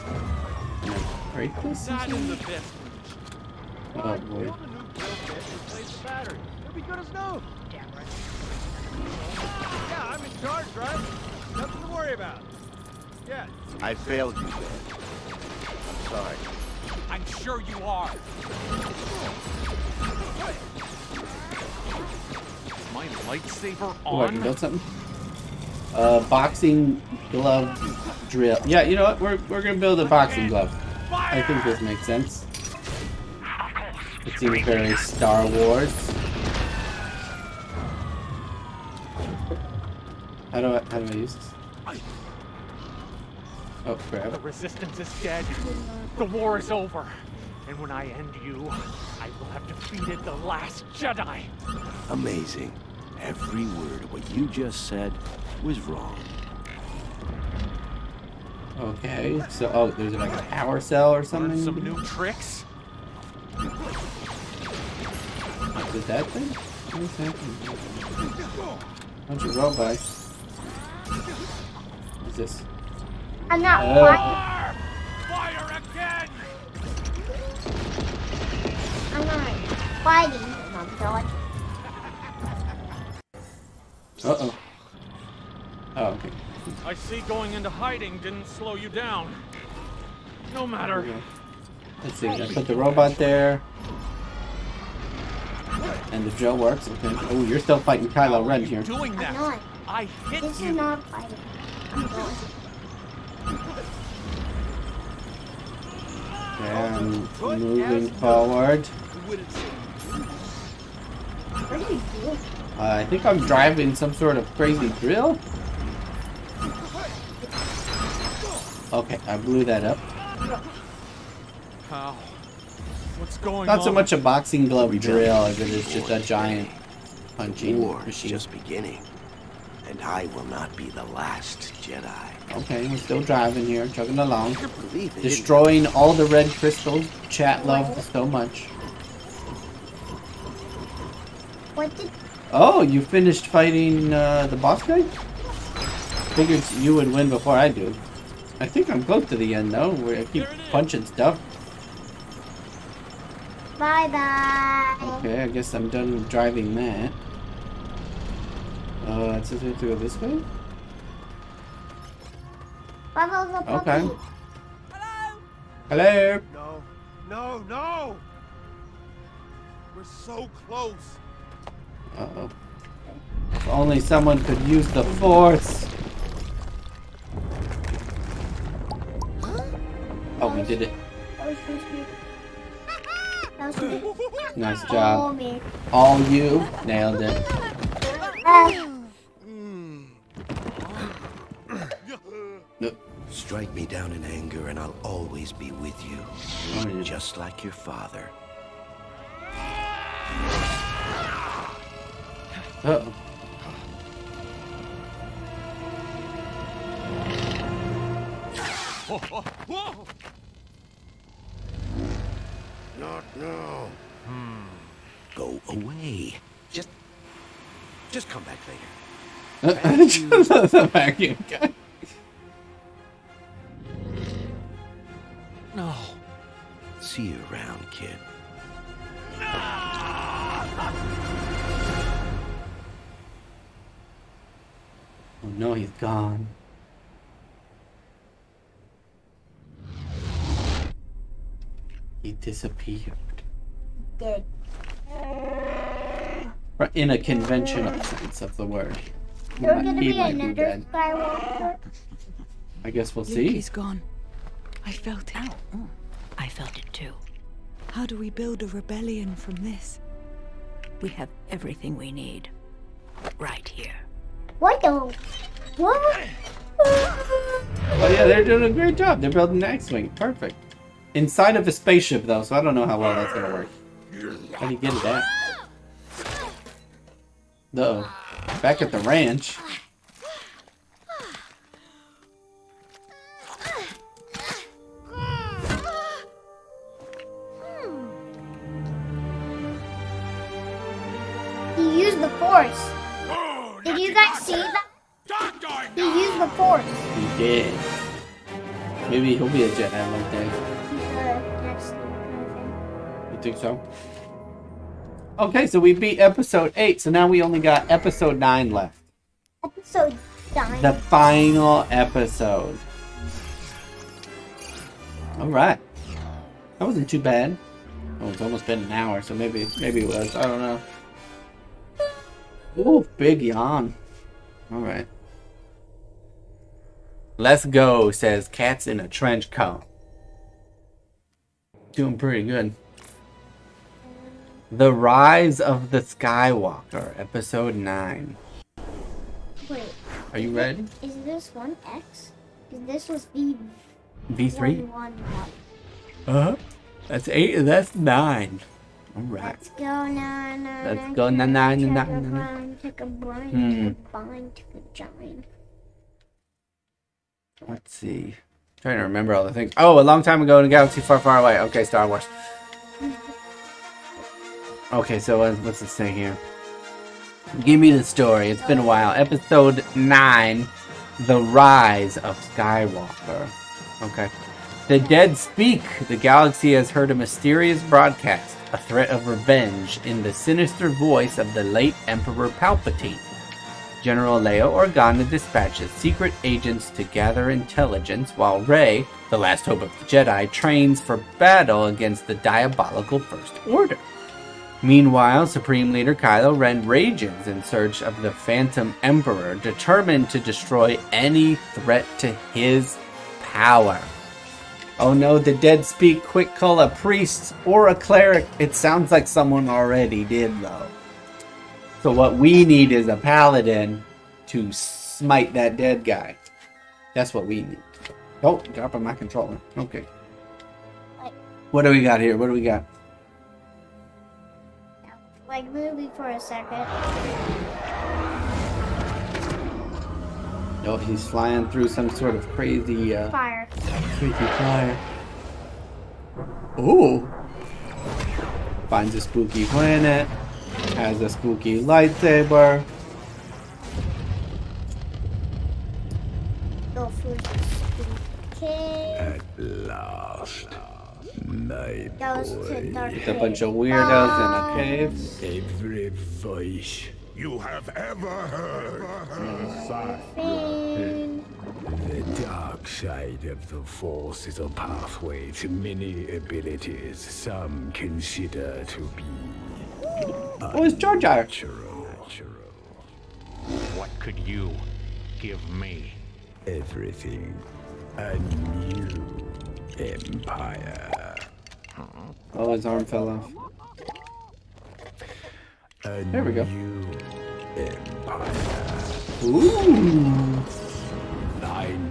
break this? or Not in the best. Oh boy. Build a new drill bit and replace the battery. It'll be good as new. Yeah, I'm in charge, right? Nothing to worry about. Yeah. I failed you there. I'm sorry. I'm sure you are. Is my lightsaber Oh, I can on? build something. Uh, boxing glove drill. Yeah, you know what? We're we're gonna build a boxing glove. I think this makes sense. It seems very Star Wars. How do I how do I use this? Oh The resistance is dead. The war is over. And when I end you, I will have defeated the last Jedi. Amazing. Every word of what you just said was wrong. Okay, so oh, there's like a power cell or Learn something. some new tricks. Did that thing? What's happening? Bunch of robots. What's this? I'm not Uh, fighting. Fire again! I'm not fighting. I'm not. Uh oh. Oh, okay. I see going into hiding didn't slow you down. No matter. Let's see. I put the robot there. And the drill works. Okay. Oh, you're still fighting Kylo Ren here. Doing I'm that. Not. I hit This you. is not fighting. I'm not. Okay, moving forward. What are you doing? Uh, I think I'm driving some sort of crazy drill. Okay, I blew that up. How? What's going Not on? so much a boxing glove drill as it is just a giant punching War's machine. just beginning, and I will not be the last Jedi. Okay, we're still driving here, chugging along. Destroying all the red crystals. Chat loved so much. What did Oh, you finished fighting uh, the boss guy? Figured you would win before I do. I think I'm close to the end though, where I keep punching stuff. Bye bye. Okay, I guess I'm done driving that. Uh, it says we have to go this way? Okay. Hello? Hello? No, no, no! We're so close. Uh-oh. If only someone could use the force. Oh, we did it. That was supposed to be. That was supposed to be. Nice job. man. All you nailed it. Nope. Strike me down in anger, and I'll always be with you, Oh, just like your father. Uh-oh. Not now. Hmm. Go away. Just, just come back later. the vacuum guy. No. See you around, kid. Oh no, he's gone. He disappeared. Dead. Right, In a conventional sense of the word. He There's might- gonna be might be another dead. Skywalker. I guess we'll Luke see. is gone. I felt it. Mm. I felt it too. How do we build a rebellion from this? We have everything we need. Right here. What the? What? Oh yeah, they're doing a great job. They're building the X-wing. Perfect. Inside of a spaceship though, so I don't know how well that's gonna work. How do you get it at? Uh oh. Back at the ranch. He used the Force. Did you guys see that? He used the Force. He did. Maybe he'll be a Jedi one day. You think so? Okay, so we beat episode 8, so now we only got episode 9 left. Episode nine. The final episode. Alright. That wasn't too bad. Oh, it's almost been an hour, so maybe maybe it was. I don't know. Ooh, big yawn. Alright. Let's go, says Cats in a Trench Coat. Doing pretty good. The Rise of the Skywalker, Episode 9. Wait. Are you ready? Is this one X? This was V. V3? One, one, one. Uh-huh. That's 8, that's 9. Alright. Let's go now, now. Let's go na na na Take na a na. brown, Take a Hmm. take a bind, take a giant. Let's see. trying to remember all the things. Oh, a long time ago in a galaxy far, far away. Okay, Star Wars. Okay, so what- what's it say here? Give me the story. It's been a while. Episode 9 The Rise of Skywalker. Okay. The dead speak. The galaxy has heard a mysterious broadcast, a threat of revenge, in the sinister voice of the late Emperor Palpatine. General Leia Organa dispatches secret agents to gather intelligence while Rey, the last hope of the Jedi, trains for battle against the diabolical First Order. Meanwhile, Supreme Leader Kylo Ren rages in search of the Phantom Emperor, determined to destroy any threat to his power. Oh no, the dead speak quick call a priest or a cleric. It sounds like someone already did though. So what we need is a paladin to smite that dead guy. That's what we need. Oh, dropping my controller. Okay. What do we got here? What do we got? Like movie for a second. Oh, he's flying through some sort of crazy uh, Fire. crazy fire. Ooh. Finds a spooky planet. Has a spooky lightsaber. Go for the spooky. At last, my Goes to It's a bunch of weirdos in a cave. Every voice you have ever heard Fin. The dark side of the Force is a pathway to many abilities some consider to be Oh, it's Jar Jar. What could you give me? everything. A new empire. Oh, his arm fell off. A There we go. Ooh.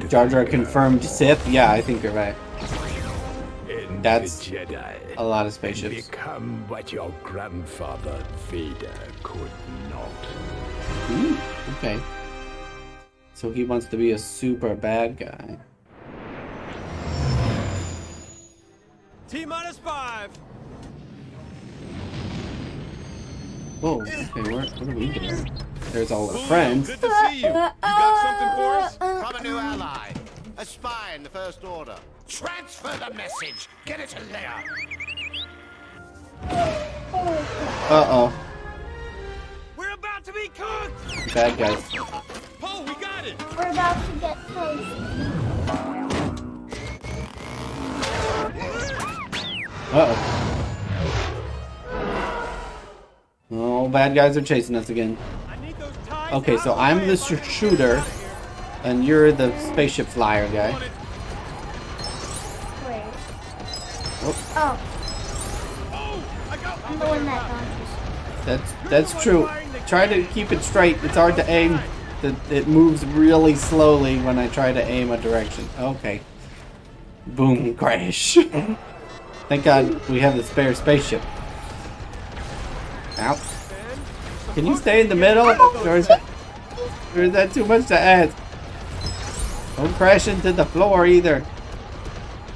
Jar Jar confirmed Sith. Yeah, I think you're right. in That's Jedi. a lot of spaceships. Become what your grandfather Vader could not. Ooh, okay. So he wants to be a super bad guy. T minus five. Whoa, okay, where, what are we doing? There's all our friends. Good to see you. You got something for us? From a new ally. A spy in the First Order. Transfer the message. Get it to Leia. Uh-oh. We're about to be cooked. Bad guys. Poe, we got it. We're about to get toasted. Uh-oh. Oh, bad guys are chasing us again. Okay, so I'm the sh- shooter, and you're the spaceship flyer guy. Wait. Oh, Oh. I'm the one that launches. that's that's true. Try to keep it straight. It's hard to aim. It, it moves really slowly when I try to aim a direction. Okay. Boom, crash. Thank God we have the spare spaceship. Ow. Can you stay in the middle? Or is that, or is that too much to ask? Don't crash into the floor either.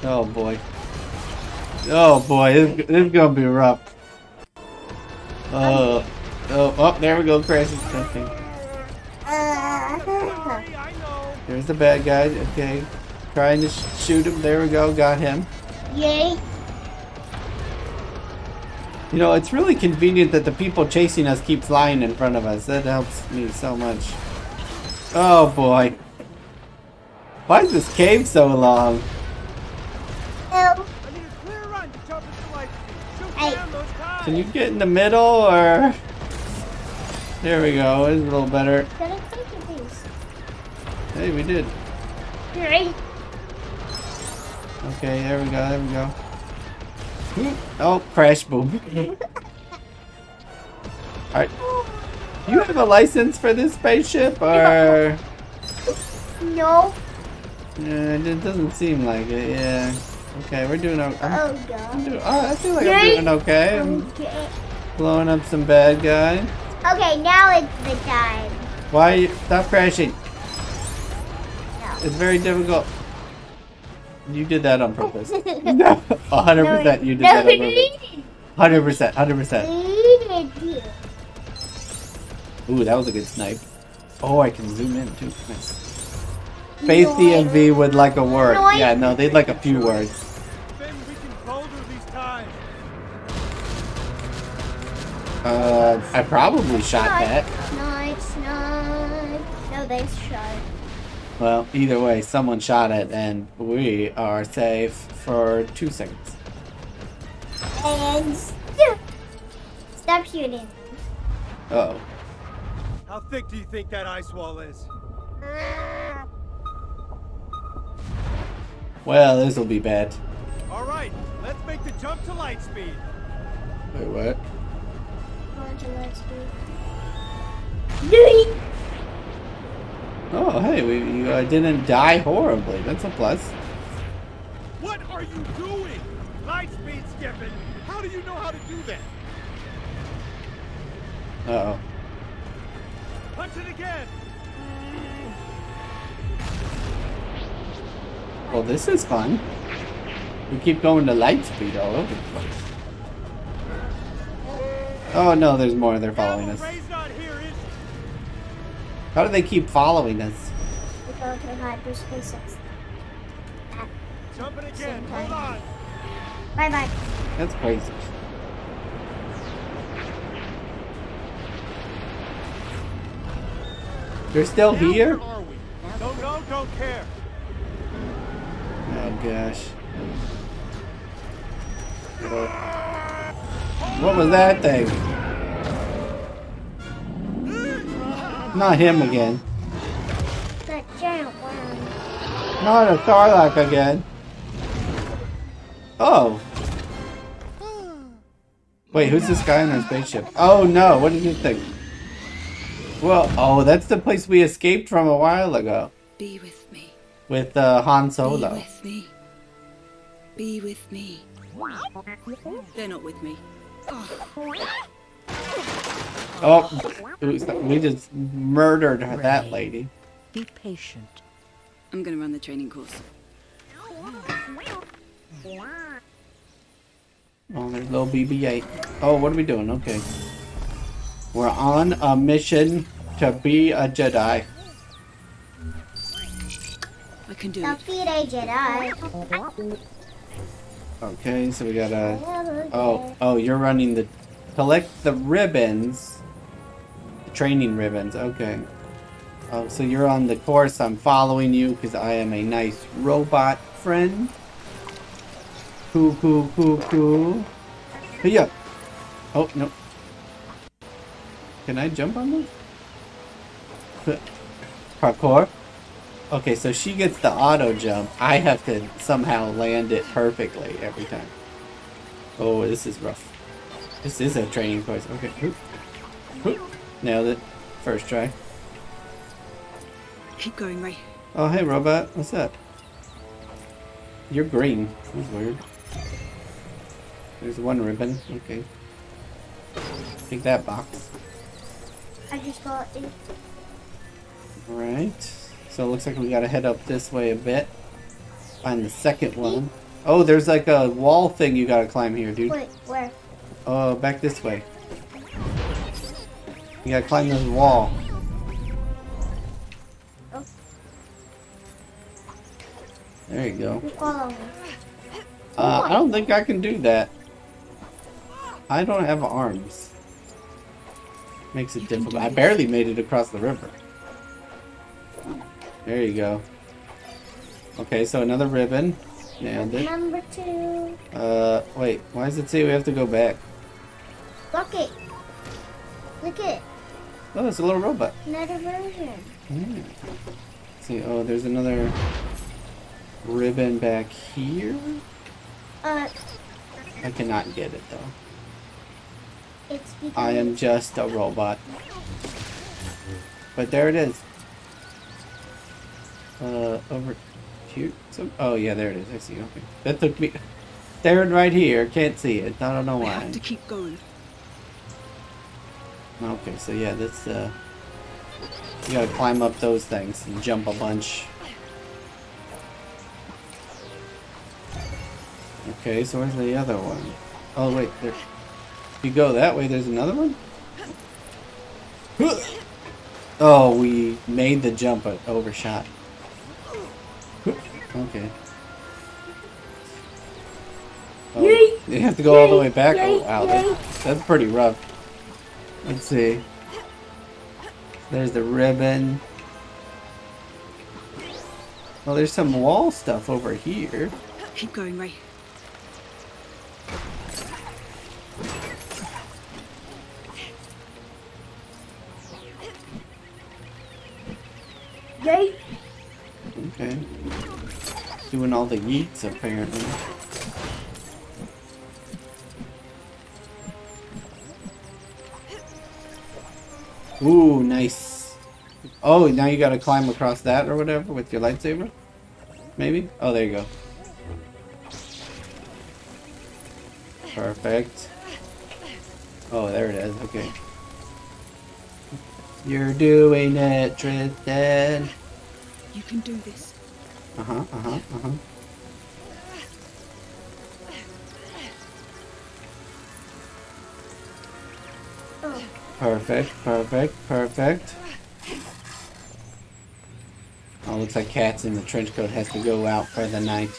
Oh boy. Oh boy, this, is gonna be rough. Oh, oh, oh, there we go, crashing. something. There's the bad guy. Okay, trying to sh shoot him. There we go, got him. Yay. You know, it's really convenient that the people chasing us keep flying in front of us. That helps me so much. Oh boy. Why is this cave so long? Oh. Hey. Can you get in the middle or? There we go. It's a little better. Did I take your these? Hey, we did. Great. Okay, there we go. There we go. Oh, crash! Boom. Alright. You have a license for this spaceship, or? No. Yeah, uh, it doesn't seem like it. Yeah. Okay, we're doing okay. I'm, Oh god. I'm doing, oh, I feel like Yay. I'm doing okay. I'm Okay. blowing up some bad guys. Okay, now it's the time. Why? you- Stop crashing. No. It's very difficult. You did that on purpose. no, 100% you did no, that on purpose. 100%, 100%. did. Ooh, that was a good snipe. Oh, I can zoom in too. Nice. Face DMV would like a word. Noise. Yeah, no, they'd like a few words. Uh, I probably shot that. Nice, nice. No, they shot. Well, either way, someone shot it, and we are safe for two seconds. And still, Stop shooting. Uh oh. How thick do you think that ice wall is? Well, this will be bad. All right, let's make the jump to light speed. Wait, what? On to light speed. Oh, hey, we you, uh, didn't die horribly. That's a plus. What are you doing? Light speed skipping. How do you know how to do that? Uh oh. Punch it again. Well, this is fun. We keep going to light speed all over the place. Oh no, there's more. They're following us. How do they keep following us? We go to hyperspace. At Jumping again. Same Hold time. on. Bye bye. That's crazy. They're still Now here? Where are we? Don't know, don't care. Oh gosh. What was that thing? Not him again. That giant worm. Not a Sarlacc again. Oh. Wait, who's this guy in our spaceship? Oh no, what did you think? Well, oh, that's the place we escaped from a while ago. Be with me. With uh, Han Be Solo. with me. Be with me. They're not with me. Oh, Oh, oops, we just murdered that lady. Be patient. I'm gonna run the training course. Oh, there's little BB-8. Oh, what are we doing? Okay. We're on a mission to be a Jedi. I can do Don't it. feed a Jedi. Okay, so we gotta... Oh, oh, you're running the... Collect the ribbons. The training ribbons, okay. Oh, so you're on the course. I'm following you because I am a nice robot friend. Cool, cool, cool, cool. Hey, Yeah. Oh, no. Can I jump on this? Parkour? Okay, so she gets the auto jump. I have to somehow land it perfectly every time. Oh, this is rough. This is a training course. Okay. Oop. Oop. Nailed it. First try. Keep going, Rey. Oh, hey, robot. What's up? You're green. That's weird. There's one ribbon. Okay. Take that box. I just got it. Alright. So it looks like we gotta head up this way a bit. Find the second one. Oh, there's like a wall thing you gotta climb here, dude. Wait, where? Oh, back this way. You gotta climb this wall. Oh. There you go. Uh, I don't think I can do that. I don't have arms. Makes it difficult. I barely made it across the river. There you go. Okay, so another ribbon. Nailed it. Number two. Uh, wait. Why does it say we have to go back? Look it. Look it. Oh, it's a little robot. Another version. Hmm. See, oh, there's another ribbon back here. Uh, I cannot get it though. it's because I am just a robot. But there it is. Uh, over here. So, oh yeah, there it is. I see. Okay, that took me. There Staring right here. Can't see it. I don't know We why. have to keep going. Okay, so yeah, that's uh. You gotta climb up those things and jump a bunch. Okay, so where's the other one? Oh wait, there. If you go that way, there's another one. Oh, we made the jump but overshot. Okay. Oh, you have to go all the way back. Oh wow, that's pretty rough. Let's see. There's the ribbon. Well, there's some wall stuff over here. Keep going, Rey. Yay! Okay. Doing all the yeets, apparently. Ooh, nice. Oh, now you gotta climb across that or whatever with your lightsaber? Maybe? Oh, there you go. Perfect. Oh, there it is. Okay. You're doing it, Tristan. You can do this. Uh-huh, uh-huh, uh-huh. Perfect, perfect, perfect. Oh, looks like Cats in the trench coat has to go out for the night.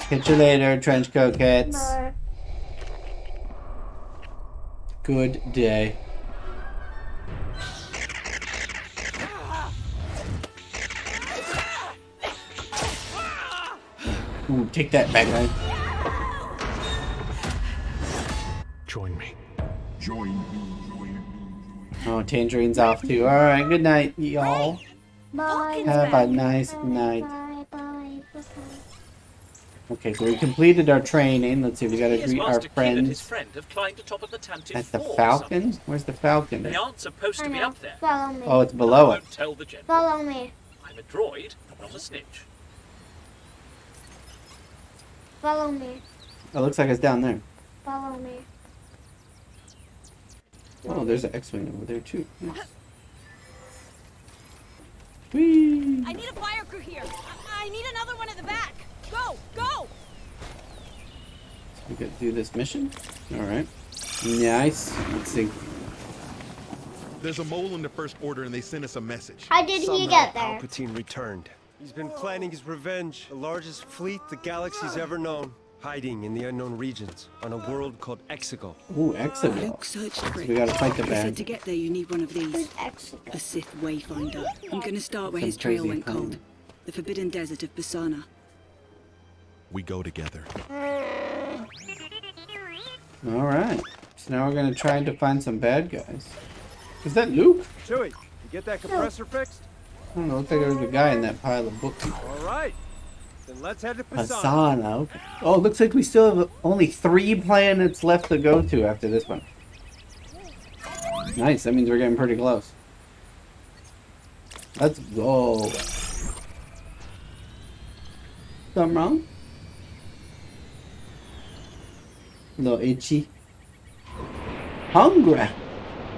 Catch you later, trench coat cats. Good day. Ooh, take that back line. Tangerine's off too. Alright, good night, y'all. Bye. Have a nice night. Bye. Bye. Bye. Okay, so we completed our training. Let's see, if we gotta greet our Master his friends friend have climbed atop of the at the Fall or Falcon. Where's the Falcon? something. They aren't supposed to be up there. Follow me. Oh, it's below I it. won't tell the general. Follow me. I'm a droid, not a snitch. Follow me. It looks like it's down there. Follow me. Oh, there's an X-Wing over there too. Nice. Whee! I need a fire crew here. I, I need another one at the back. Go, go! We could do this mission. Alright. Nice. Let's see. There's a mole in the First Order and they sent us a message. How did he get there? Palpatine returned. He's been planning his revenge. The largest fleet the galaxy's ever known. Hiding in the unknown regions on a world called Exegol. Ooh, Exegol. Luke searched for it. We gotta fight the He said bad. to get there you need one of these. Exegol? A Sith Wayfinder. I'm gonna start where Some his trail crazy went cold. The Forbidden Desert of Pasaana. We go together. Alright. So now we're gonna try to find some bad guys. Is that Luke? Chewie, you get that compressor fixed? I don't know. Looks like there was a guy in that pile of books. All right. Then let's head to Pasaana. Asana. Okay. Oh, looks like we still have only three planets left to go to after this one. Nice. That means we're getting pretty close. Let's go. Something wrong? A little itchy. Hungry.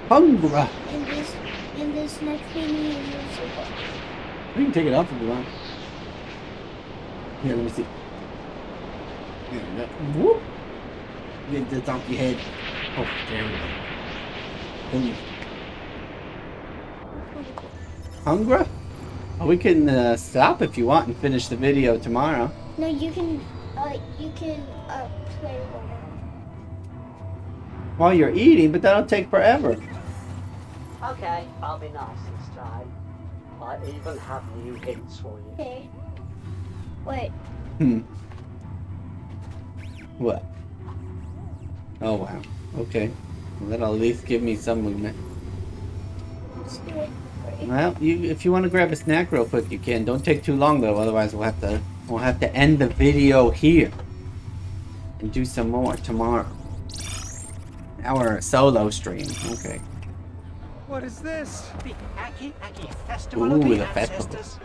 Hungry. In this, in this next mini, in this You can take it off if you want. Here, let me see. Here, no. Whoop. Get this off your head. Oh, there we go. Boom. Hungry? Oh, we can uh, stop if you want and finish the video tomorrow. No, you can, uh, you can, uh, play whatever. While you're eating, but that'll take forever. Okay, I'll be nice this time. I even have new hints for you. Okay. Wait. Hmm. What? Oh, wow. Okay. Well, that'll at least give me some movement. Well, you, if you want to grab a snack real quick, you can. Don't take too long though, otherwise we'll have to we'll have to end the video here and do some more tomorrow. Our solo stream. Okay. What is this? The Aki Aki Festival Ooh, of the, the festival. Ancestors.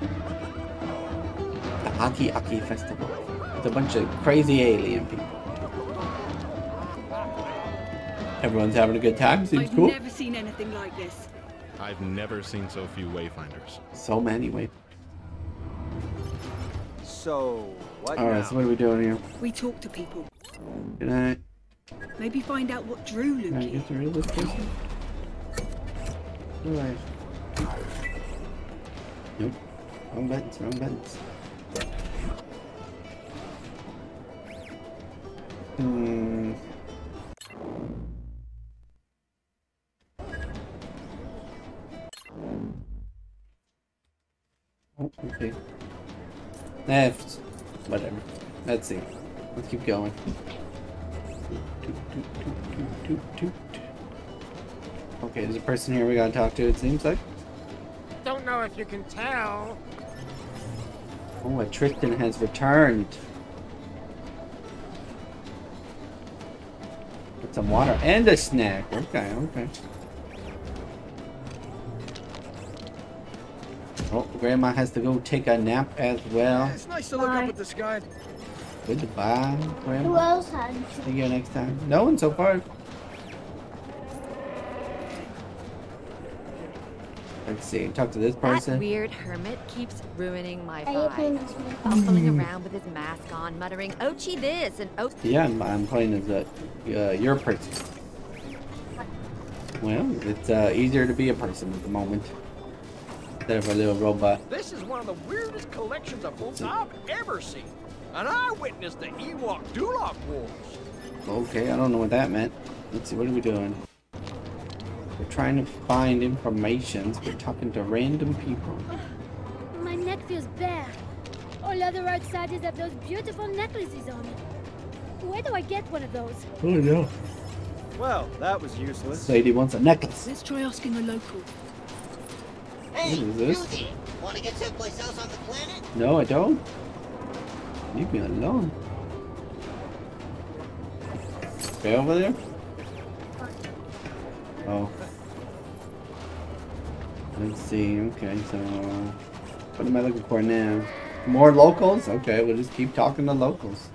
The Aki Aki Festival. It's a bunch of crazy alien people. Everyone's having a good time. Seems I've cool. never seen anything like this. I've never seen so few wayfinders. So many. Wait. So, what All right. now? So what are we doing here? We talk to people. Good night. Maybe find out what drew Luke Can I here. get the real this person? Alright. Nope. Wrong buttons, wrong buttons. Hmm. Oh, okay. Eh, whatever. Let's see. Let's keep going. Okay, there's a person here we gotta talk to, it seems like. Don't know if you can tell. Oh, Tristan has returned. Some water and a snack. Okay, okay. Oh, Grandma has to go take a nap as well. It's nice to look up at the sky. Goodbye, Who Grandma. else had? See you next time. No one so far. Let's see. Talk to this That person. weird hermit keeps ruining my Are you vibe. this? Fumbling around with his mask on, muttering, Ochi this and Ochi. Yeah, I'm, I'm playing as a uh, your person. Well, it's uh, easier to be a person at the moment instead of a little robot. This is one of the weirdest collections of books I've ever seen. And I witnessed the Ewok Dulok Wars. Okay, I don't know what that meant. Let's see, what are we doing? We're trying to find information. We're talking to random people. My neck feels bare. All other outsiders have those beautiful necklaces on. Where do I get one of those? Oh no. Well, that was useless. This lady wants a necklace. Let's try asking a local. What is this? Want to get someplace else on the planet? No, I don't. Leave me alone. Okay, over there? Oh. Let's see, okay, so... What am I looking for now? More locals? Okay, we'll just keep talking to locals.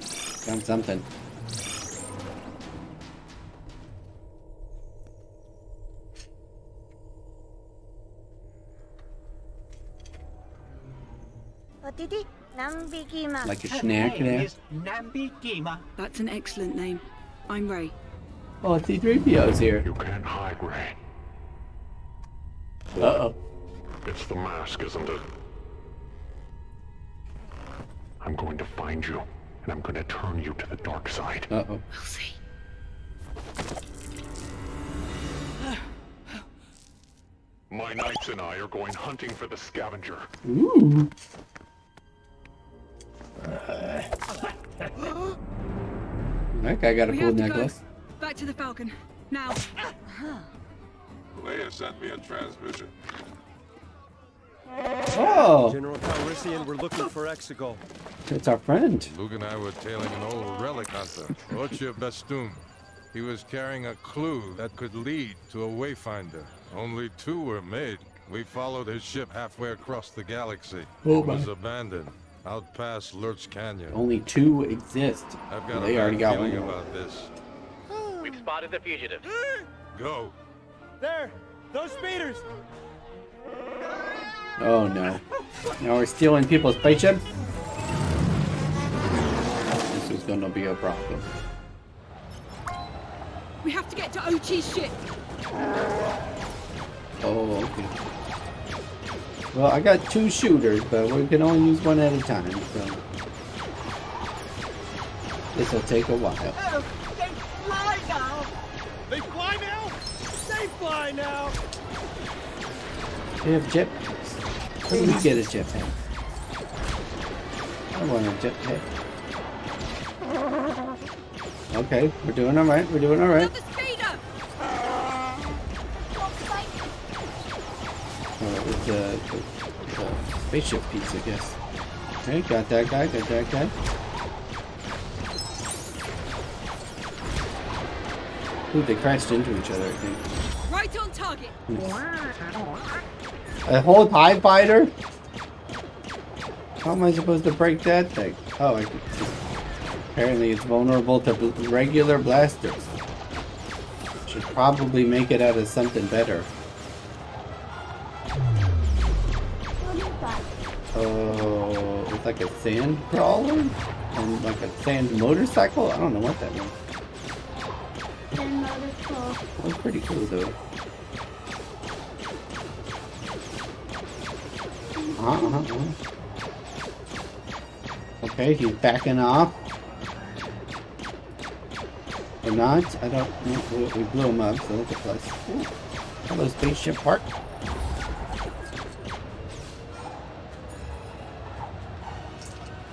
Found something. Otiti, Nambikima. Like a snack there. Nambi That's an excellent name. I'm Rey. Oh, C3PO's here. You can't hide, Rey. Uh-oh. It's the mask, isn't it? I'm going to find you, and I'm going to turn you to the dark side. Uh-oh. We'll see. My knights and I are going hunting for the scavenger. Ooh. Uh, that guy got a We cool have to go. necklace. Back to the Falcon. Now. Uh-huh. Leia sent me a transmission. Oh! General Calrissian, we're looking for Exegol. It's our friend. Luke and I were tailing an old relic hunter, Rocha Bestum. He was carrying a clue that could lead to a wayfinder. Only two were made. We followed his ship halfway across the galaxy. Oh it was abandoned, out past Lurch Canyon. Only two exist. I've got they a already got one. about this. We've spotted the fugitive. Go. There, those speeders. Oh no. Now we're stealing people's spaceships? This is gonna be a problem. We have to get to Ochi's ship. Oh, okay. Well, I got two shooters, but we can only use one at a time, so... This will take a while. Oh, they fly now. They fly now. They fly now. They have jetpacks. How do we get a jetpack? I want a jetpack. Okay, we're doing alright, we're doing alright. Oh, it's a, it's a spaceship piece, I guess. Okay, got that guy, got that guy. Ooh, they crashed into each other, I think. Right on target. A whole TIE fighter? How am I supposed to break that thing? Oh, I apparently it's vulnerable to regular blasters. Should probably make it out of something better. Oh, it's like a sand crawler? And like a sand motorcycle? I don't know what that means. That's pretty cool though. Uh-huh, uh-huh. Okay, he's backing off. Or not? I don't know. We, blew him up, so that's a plus. Hello, spaceship park.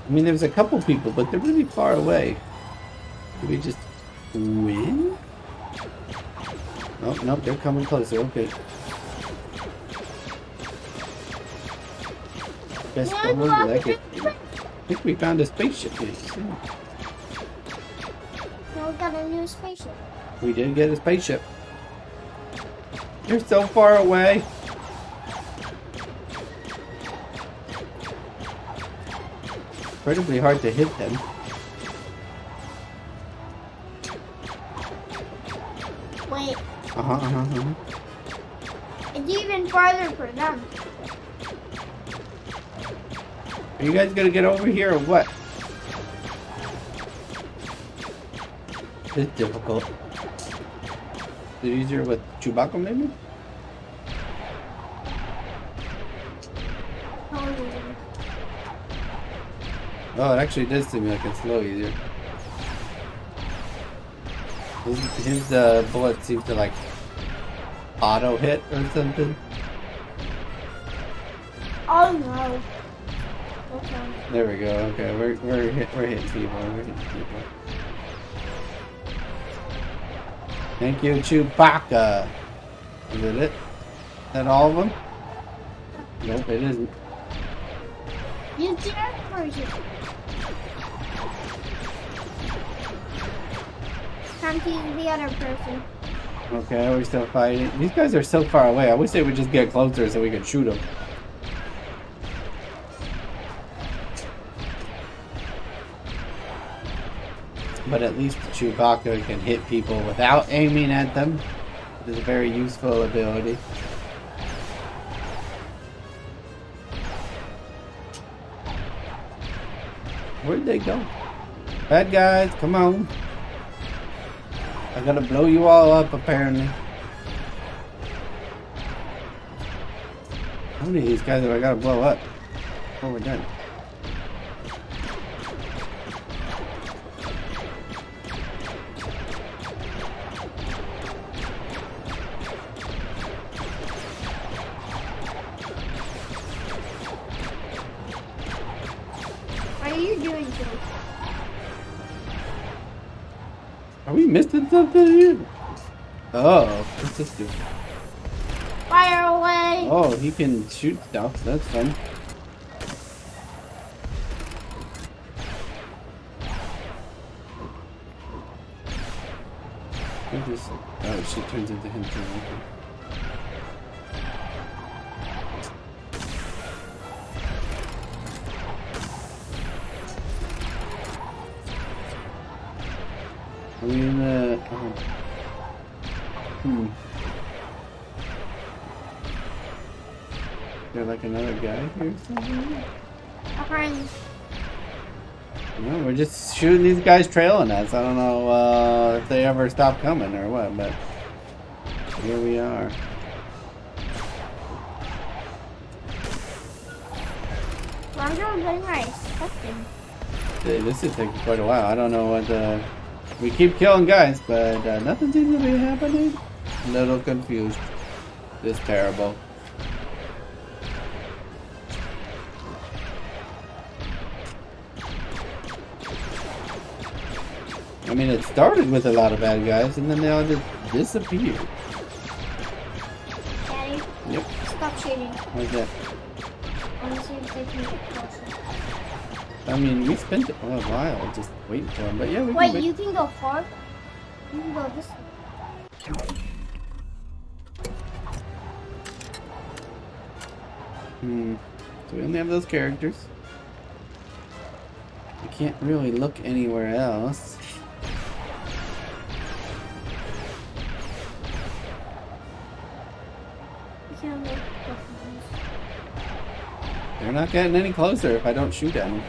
I mean, there's a couple people, but they're really far away. Did we just win? Nope, nope, they're coming closer. Okay. Best yeah, don't like it. I think we found a spaceship. Now we got a new spaceship. We did get a spaceship. You're so far away. Incredibly hard to hit them. Uh-huh, uh-huh, uh-huh. it's even farther for them. Are you guys gonna get over here or what? It's difficult. Is it easier with Chewbacca maybe? Oh, it actually does seem like it's a little easier. His, his uh, bullet seems to like auto hit or something. Oh no. Okay. There we go. Okay, we're we're hit, we're hitting people. We're hitting people. Thank you, Chewbacca. Is it it? Is that all of them? Nope, it isn't. Use the Earth The other person. Okay, are still fighting? These guys are so far away. I wish they would just get closer so we could shoot them. But at least Chewbacca can hit people without aiming at them. It is a very useful ability. Where'd they go? Bad guys, come on. I gotta blow you all up apparently. How many of these guys do I gotta blow up before we're done? Are we missing something here? Oh, what's this do? Fire away! Oh, he can shoot stuff. That's fun. Is Oh, she turns into him like another guy here somewhere? Behind. No, we're just shooting these guys trailing us. I don't know uh, if they ever stop coming or what, but here we are. I'm doing very nice. That's This is taking quite a while. I don't know what uh We keep killing guys, but uh, nothing seems to be happening. A little confused. This terrible. I mean, it started with a lot of bad guys, and then they all just disappeared. Daddy, Yep. stop shooting. Like that. I want to see if they can get closer. I mean, we spent a while just waiting for them, but yeah, we can Wait, wait. you can go far? You can go this way. Hmm. So we only have those characters. We can't really look anywhere else. They're not getting any closer if I don't shoot at them.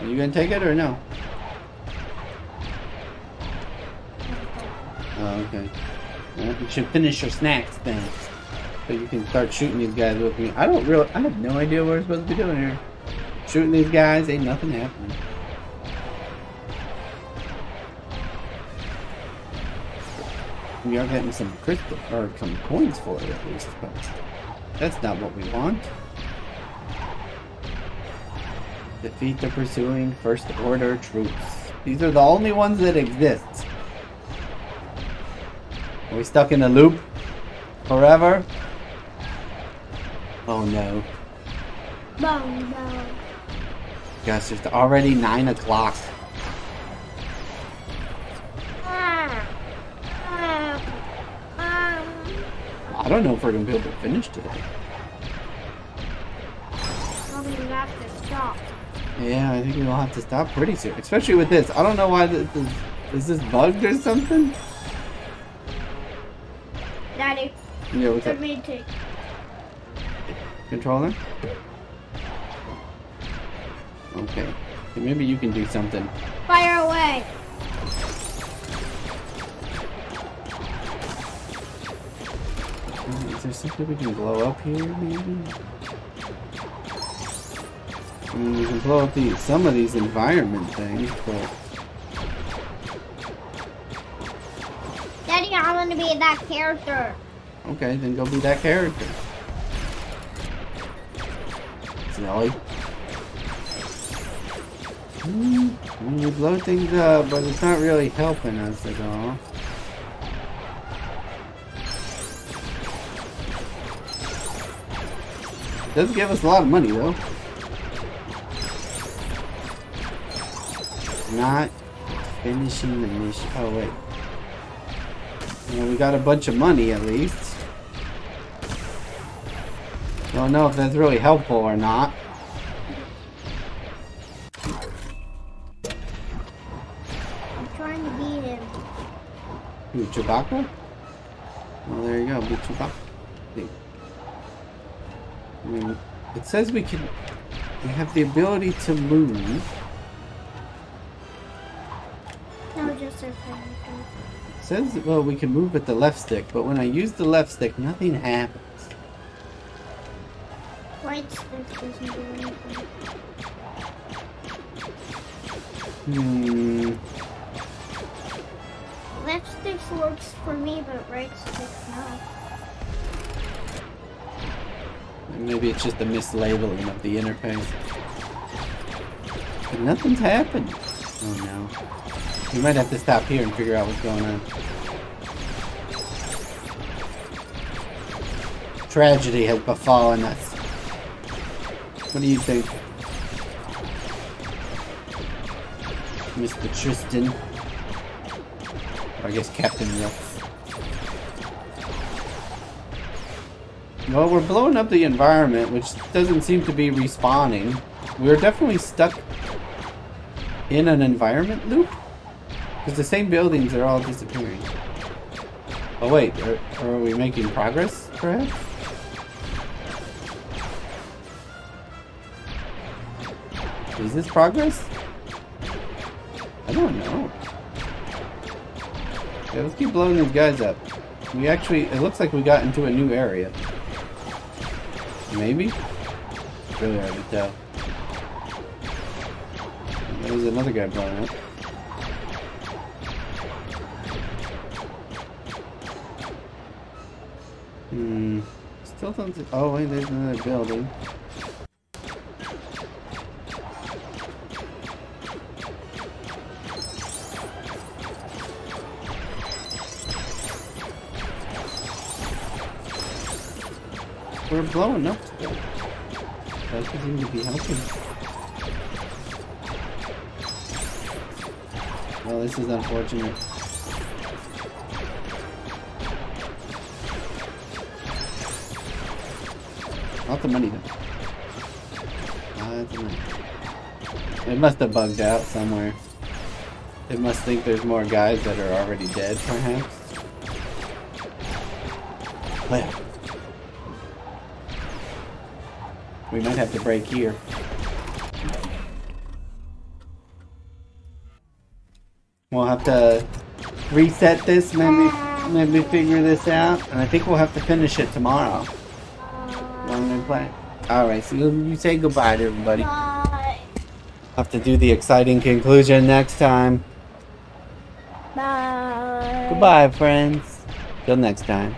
Are you gonna take it or no? Oh, okay. Well, you should finish your snacks then. So you can start shooting these guys with me. I don't really, I have no idea what we're supposed to be doing here. Shooting these guys, ain't nothing happening. We are getting some crystal, or some coins for it at least, but that's not what we want. Defeat the pursuing First Order troops. These are the only ones that exist. Are we stuck in a loop? Forever? Oh no. Oh, no, no. Gosh, it's already 9 o'clock. Don't know if we're gonna be able to finish today. Have to stop. Yeah, I think we'll have to stop pretty soon. Especially with this. I don't know why this is, is this bugged or something? Daddy. Yeah, what's up? me take. Controller? Okay, Maybe you can do something. Fire away. Is there something we can blow up here, maybe? I mean, we can blow up these, some of these environment things, but... Daddy, I want to be that character. Okay, then go be that character. Silly. Hmm, we blow things up, but it's not really helping us at all. Does give us a lot of money though. Not finishing the mission. Oh wait. Well, we got a bunch of money at least. Don't know if that's really helpful or not. I'm trying to beat him. Who, Chewbacca? Well, there you go. Beat Chewbacca. See. It says we can. We have the ability to move. No, just a It says well we can move with the left stick, but when I use the left stick, nothing happens. Right stick doesn't do anything. Hmm. Left stick works for me, but right stick no. Maybe it's just a mislabeling of the interface. But nothing's happened. Oh no. We might have to stop here and figure out what's going on. Tragedy has befallen us. What do you think? Mr. Tristan? Or I guess Captain Will. Well, we're blowing up the environment, which doesn't seem to be respawning. We're definitely stuck in an environment loop? Because the same buildings are all disappearing. Oh wait, are, are we making progress, perhaps? Is this progress? I don't know. Yeah, let's keep blowing these guys up. We actually, it looks like we got into a new area. Maybe? Really hard to tell. There's another guy blowing up. Hmm. Still don't. Oh wait, there's another building. We're blowing still. That doesn't seem to be helping. Well, this is unfortunate. Not the money though. Not the money. It must have bugged out somewhere. It must think there's more guys that are already dead, perhaps. We might have to break here. We'll have to reset this, maybe maybe figure this out, and I think we'll have to finish it tomorrow. When we play. Alright, so you, you say goodbye to everybody. Bye. Have to do the exciting conclusion next time. Bye. Goodbye, friends. Till next time.